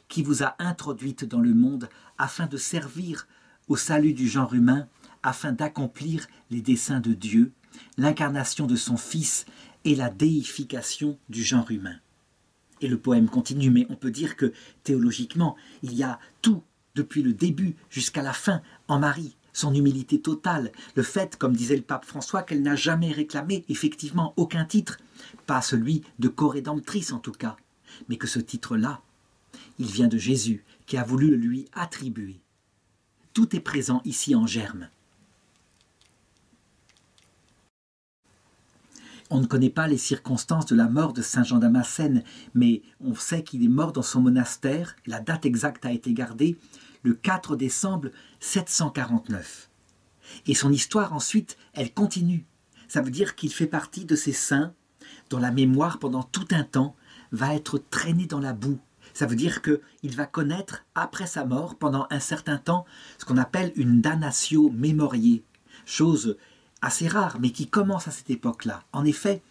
qui vous a introduite dans le monde afin de servir au salut du genre humain, afin d'accomplir les desseins de Dieu, l'incarnation de son Fils et la déification du genre humain. Et le poème continue, mais on peut dire que théologiquement, il y a tout, depuis le début jusqu'à la fin, en Marie, son humilité totale, le fait, comme disait le pape François, qu'elle n'a jamais réclamé effectivement aucun titre, pas celui de corédemptrice en tout cas, mais que ce titre-là, il vient de Jésus qui a voulu le lui attribuer. Tout est présent ici en germe. On ne connaît pas les circonstances de la mort de Saint Jean Damascène, mais on sait qu'il est mort dans son monastère, la date exacte a été gardée, le 4 décembre 749. Et son histoire ensuite, elle continue. Ça veut dire qu'il fait partie de ces saints dont la mémoire pendant tout un temps va être traînée dans la boue. Ça veut dire qu'il va connaître, après sa mort, pendant un certain temps, ce qu'on appelle une damnatio mémoriée, chose assez rare, mais qui commence à cette époque-là. En effet,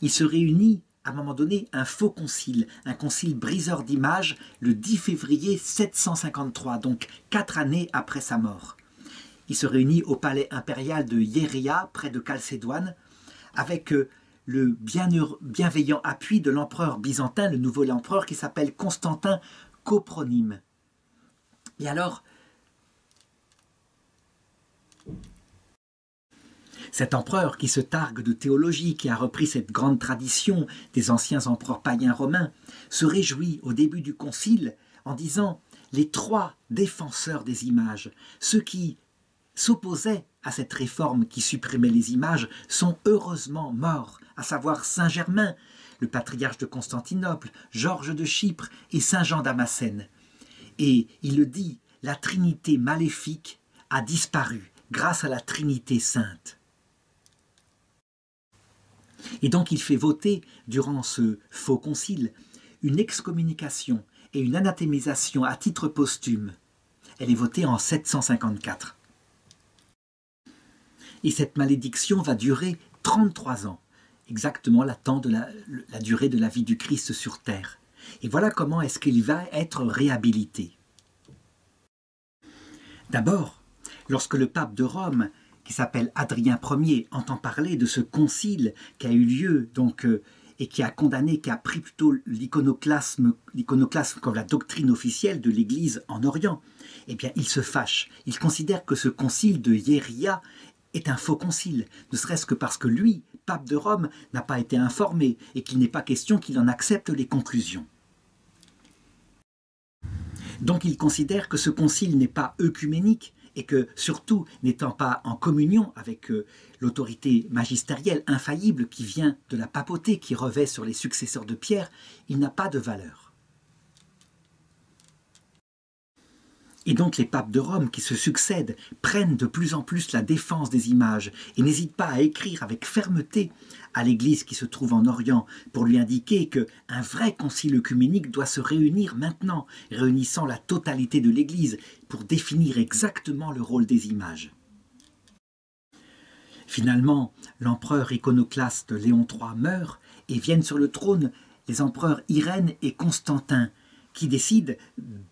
il se réunit à un moment donné un faux concile, un concile briseur d'images, le 10 février 753, donc quatre années après sa mort. Il se réunit au palais impérial de Hieria, près de Chalcédoine, avec euh, le bienveillant appui de l'empereur byzantin, le nouveau empereur qui s'appelle Constantin Copronyme. Et alors, Cet empereur qui se targue de théologie, qui a repris cette grande tradition des anciens empereurs païens romains, se réjouit au début du concile en disant les trois défenseurs des images, ceux qui s'opposaient à cette réforme qui supprimait les images, sont heureusement morts, à savoir Saint Germain, le patriarche de Constantinople, Georges de Chypre et Saint Jean d'Amasène. Et il le dit, la Trinité maléfique a disparu grâce à la Trinité sainte. Et donc il fait voter, durant ce faux concile, une excommunication et une anathémisation à titre posthume. Elle est votée en 754. Et cette malédiction va durer 33 ans, exactement la durée de la vie du Christ sur terre. Et voilà comment est-ce qu'il va être réhabilité. D'abord, lorsque le pape de Rome qui s'appelle Adrien Ier, entend parler de ce concile qui a eu lieu donc euh, et qui a condamné, qui a pris plutôt l'iconoclasme, comme la doctrine officielle de l'Église en Orient, eh bien il se fâche. Il considère que ce concile de Hieria est un faux concile, ne serait-ce que parce que lui, pape de Rome, n'a pas été informé et qu'il n'est pas question qu'il en accepte les conclusions. Donc il considère que ce concile n'est pas œcuménique, et que surtout n'étant pas en communion avec euh, l'autorité magistérielle infaillible qui vient de la papauté qui revêt sur les successeurs de Pierre, il n'a pas de valeur. Et donc les papes de Rome qui se succèdent prennent de plus en plus la défense des images et n'hésitent pas à écrire avec fermeté à l'Église qui se trouve en Orient pour lui indiquer que un vrai concile œcuménique doit se réunir maintenant, réunissant la totalité de l'Église pour définir exactement le rôle des images. Finalement, l'empereur iconoclaste Léon III meurt et viennent sur le trône les empereurs Irène et Constantin, qui décide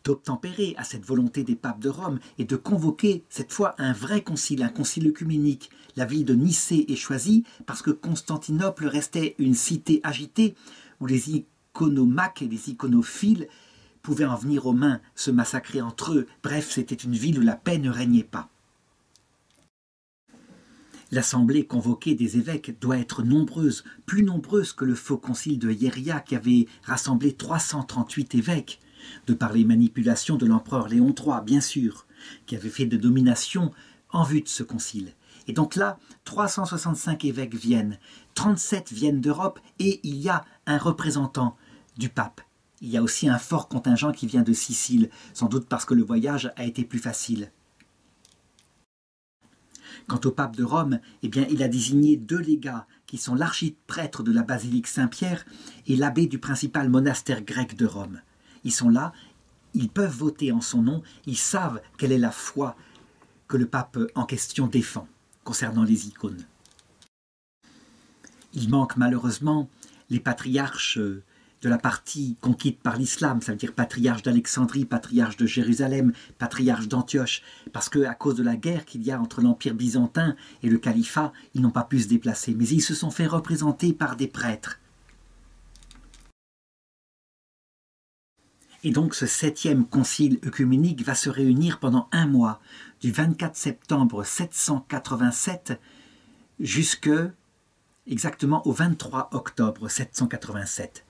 d'obtempérer à cette volonté des papes de Rome et de convoquer cette fois un vrai concile, un concile œcuménique. La ville de Nicée est choisie parce que Constantinople restait une cité agitée où les iconomaques et les iconophiles pouvaient en venir aux mains, se massacrer entre eux. Bref, c'était une ville où la paix ne régnait pas. L'assemblée convoquée des évêques doit être nombreuse, plus nombreuse que le faux concile de Hieria qui avait rassemblé 338 évêques, de par les manipulations de l'empereur Léon III, bien sûr, qui avait fait de domination en vue de ce concile. Et donc là, 365 évêques viennent, 37 viennent d'Europe et il y a un représentant du pape. Il y a aussi un fort contingent qui vient de Sicile, sans doute parce que le voyage a été plus facile. Quant au pape de Rome, eh bien, il a désigné deux légats qui sont l'archiprêtre de la basilique Saint-Pierre et l'abbé du principal monastère grec de Rome. Ils sont là, ils peuvent voter en son nom, ils savent quelle est la foi que le pape en question défend concernant les icônes. Il manque malheureusement les patriarches de la partie conquise par l'islam, ça veut dire patriarche d'Alexandrie, patriarche de Jérusalem, patriarche d'Antioche, parce que à cause de la guerre qu'il y a entre l'empire byzantin et le califat, ils n'ont pas pu se déplacer, mais ils se sont fait représenter par des prêtres. Et donc ce septième concile œcuménique va se réunir pendant un mois, du 24 septembre 787 jusque exactement au 23 octobre 787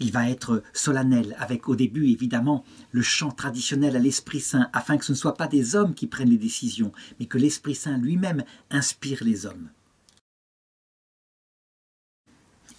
il va être solennel, avec au début évidemment le chant traditionnel à l'Esprit Saint, afin que ce ne soit pas des hommes qui prennent les décisions, mais que l'Esprit Saint lui-même inspire les hommes.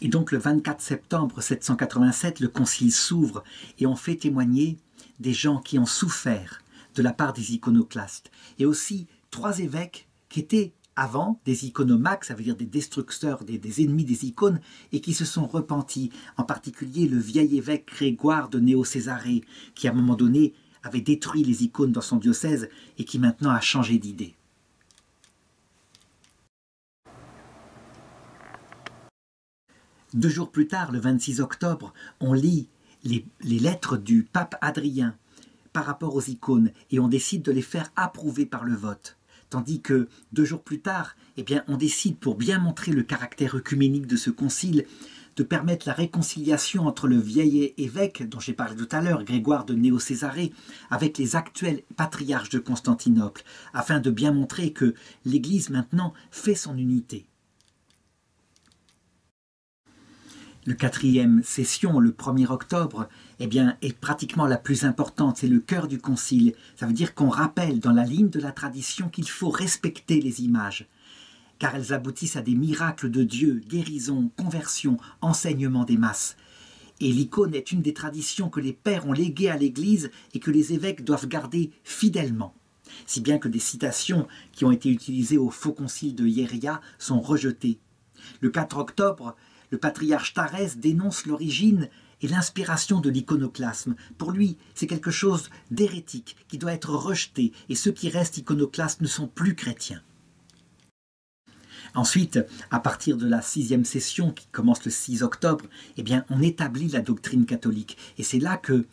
Et donc le 24 septembre 787, le concile s'ouvre et on fait témoigner des gens qui ont souffert de la part des iconoclastes, et aussi trois évêques qui étaient avant, des iconomaques, ça veut dire des destructeurs, des, ennemis des icônes, et qui se sont repentis, en particulier le vieil évêque Grégoire de Néo-Césarée, qui à un moment donné avait détruit les icônes dans son diocèse et qui maintenant a changé d'idée. Deux jours plus tard, le 26 octobre, on lit les lettres du pape Adrien par rapport aux icônes et on décide de les faire approuver par le vote. Tandis que deux jours plus tard, eh bien, on décide, pour bien montrer le caractère œcuménique de ce concile, de permettre la réconciliation entre le vieil évêque, dont j'ai parlé tout à l'heure, Grégoire de Néo-Césarée, avec les actuels patriarches de Constantinople, afin de bien montrer que l'Église maintenant fait son unité. Le quatrième session, le 1er octobre, eh bien, est pratiquement la plus importante. C'est le cœur du concile. Ça veut dire qu'on rappelle dans la ligne de la tradition qu'il faut respecter les images car elles aboutissent à des miracles de Dieu, guérison, conversion, enseignement des masses. Et l'icône est une des traditions que les pères ont léguées à l'Église et que les évêques doivent garder fidèlement. Si bien que des citations qui ont été utilisées au faux concile de Hieria sont rejetées. Le 4 octobre, le patriarche Tharès dénonce l'origine et l'inspiration de l'iconoclasme. Pour lui, c'est quelque chose d'hérétique qui doit être rejeté, et ceux qui restent iconoclastes ne sont plus chrétiens. Ensuite, à partir de la sixième session qui commence le 6 octobre, eh bien, on établit la doctrine catholique. Et c'est là que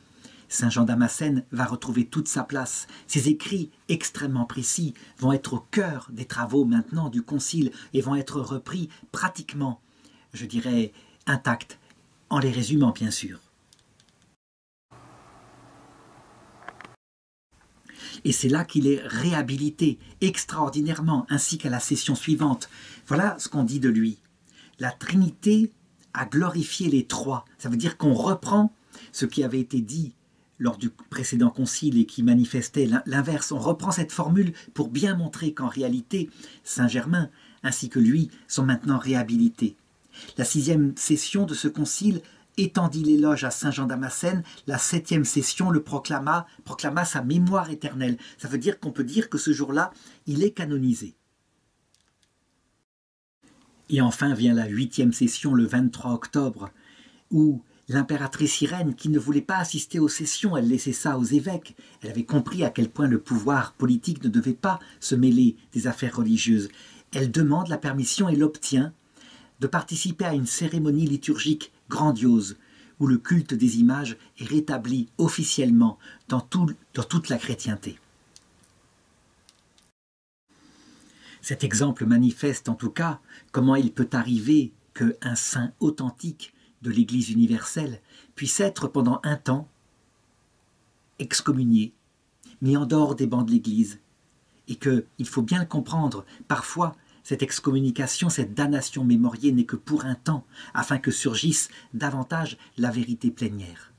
Saint Jean Damascène va retrouver toute sa place. Ses écrits extrêmement précis vont être au cœur des travaux maintenant du Concile et vont être repris pratiquement, je dirais, intacts, en les résumant bien sûr. Et c'est là qu'il est réhabilité extraordinairement, ainsi qu'à la session suivante. Voilà ce qu'on dit de lui. La Trinité a glorifié les trois. Ça veut dire qu'on reprend ce qui avait été dit lors du précédent concile et qui manifestait l'inverse. On reprend cette formule pour bien montrer qu'en réalité, Saint-Germain ainsi que lui sont maintenant réhabilités. La sixième session de ce concile étendit l'éloge à Saint Jean Damascène, la septième session le proclama, proclama sa mémoire éternelle. Ça veut dire qu'on peut dire que ce jour-là, il est canonisé. Et enfin vient la huitième session le 23 octobre, où l'impératrice Irène, qui ne voulait pas assister aux sessions, elle laissait ça aux évêques. Elle avait compris à quel point le pouvoir politique ne devait pas se mêler des affaires religieuses. Elle demande la permission et l'obtient de participer à une cérémonie liturgique grandiose où le culte des images est rétabli officiellement dans, toute la chrétienté. Cet exemple manifeste en tout cas comment il peut arriver qu'un saint authentique de l'Église universelle puisse être pendant un temps excommunié, mis en dehors des bancs de l'Église, et qu'il faut bien le comprendre, parfois cette excommunication, cette damnation mémoriée n'est que pour un temps, afin que surgisse davantage la vérité plénière.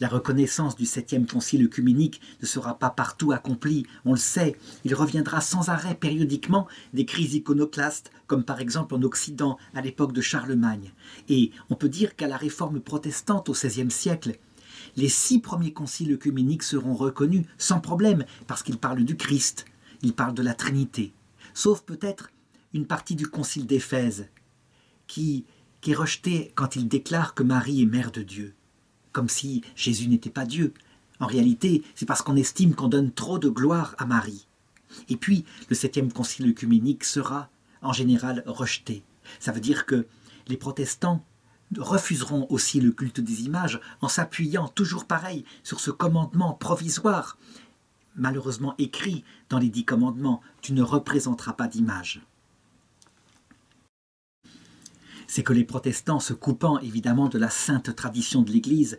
La reconnaissance du septième concile œcuménique ne sera pas partout accomplie, on le sait, il reviendra sans arrêt périodiquement des crises iconoclastes, comme par exemple en Occident à l'époque de Charlemagne. Et on peut dire qu'à la réforme protestante au XVIe siècle, les six premiers conciles œcuméniques seront reconnus sans problème, parce qu'ils parlent du Christ, ils parlent de la Trinité, sauf peut-être une partie du concile d'Éphèse qui, est rejetée quand il déclare que Marie est mère de Dieu, comme si Jésus n'était pas Dieu. En réalité, c'est parce qu'on estime qu'on donne trop de gloire à Marie. Et puis, le septième concile œcuménique sera, en général, rejeté. Ça veut dire que les protestants refuseront aussi le culte des images en s'appuyant toujours pareil sur ce commandement provisoire, malheureusement écrit dans les dix commandements, tu ne représenteras pas d'image c'est que les protestants, se coupant évidemment de la sainte tradition de l'Église,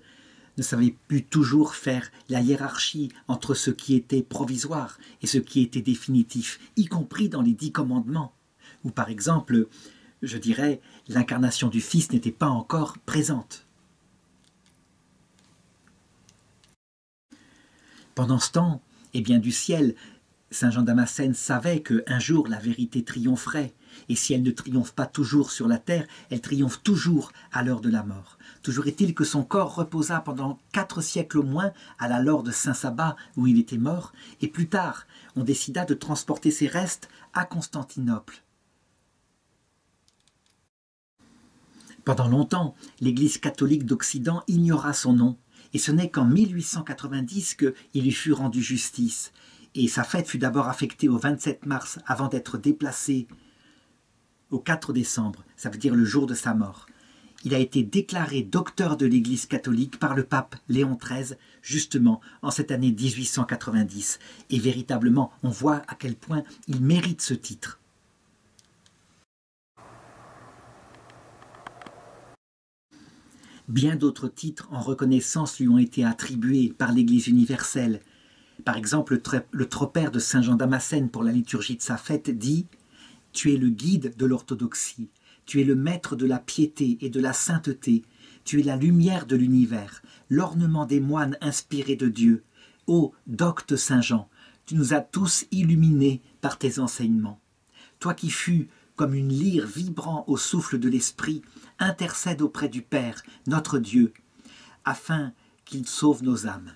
ne savaient plus toujours faire la hiérarchie entre ce qui était provisoire et ce qui était définitif, y compris dans les dix commandements, où par exemple, je dirais, l'incarnation du Fils n'était pas encore présente. Pendant ce temps, eh bien du ciel, Saint Jean Damascène savait qu'un jour la vérité triompherait, et si elle ne triomphe pas toujours sur la terre, elle triomphe toujours à l'heure de la mort. Toujours est-il que son corps reposa pendant quatre siècles au moins à la laure de Saint-Sabbat où il était mort, et plus tard on décida de transporter ses restes à Constantinople. Pendant longtemps, l'Église catholique d'Occident ignora son nom, et ce n'est qu'en 1890 qu'il lui fut rendu justice, et sa fête fut d'abord affectée au 27 mars avant d'être déplacée au 4 décembre, ça veut dire le jour de sa mort. il a été déclaré docteur de l'Église catholique par le pape Léon XIII, justement en cette année 1890. Et véritablement, on voit à quel point il mérite ce titre. Bien d'autres titres en reconnaissance lui ont été attribués par l'Église universelle. Par exemple, le tropère de Saint Jean Damascène pour la liturgie de sa fête dit Tu es le guide de l'orthodoxie, tu es le maître de la piété et de la sainteté, tu es la lumière de l'univers, l'ornement des moines inspirés de Dieu. Ô docte Saint Jean, tu nous as tous illuminés par tes enseignements. Toi qui fus comme une lyre vibrant au souffle de l'Esprit, intercède auprès du Père, notre Dieu, afin qu'il sauve nos âmes.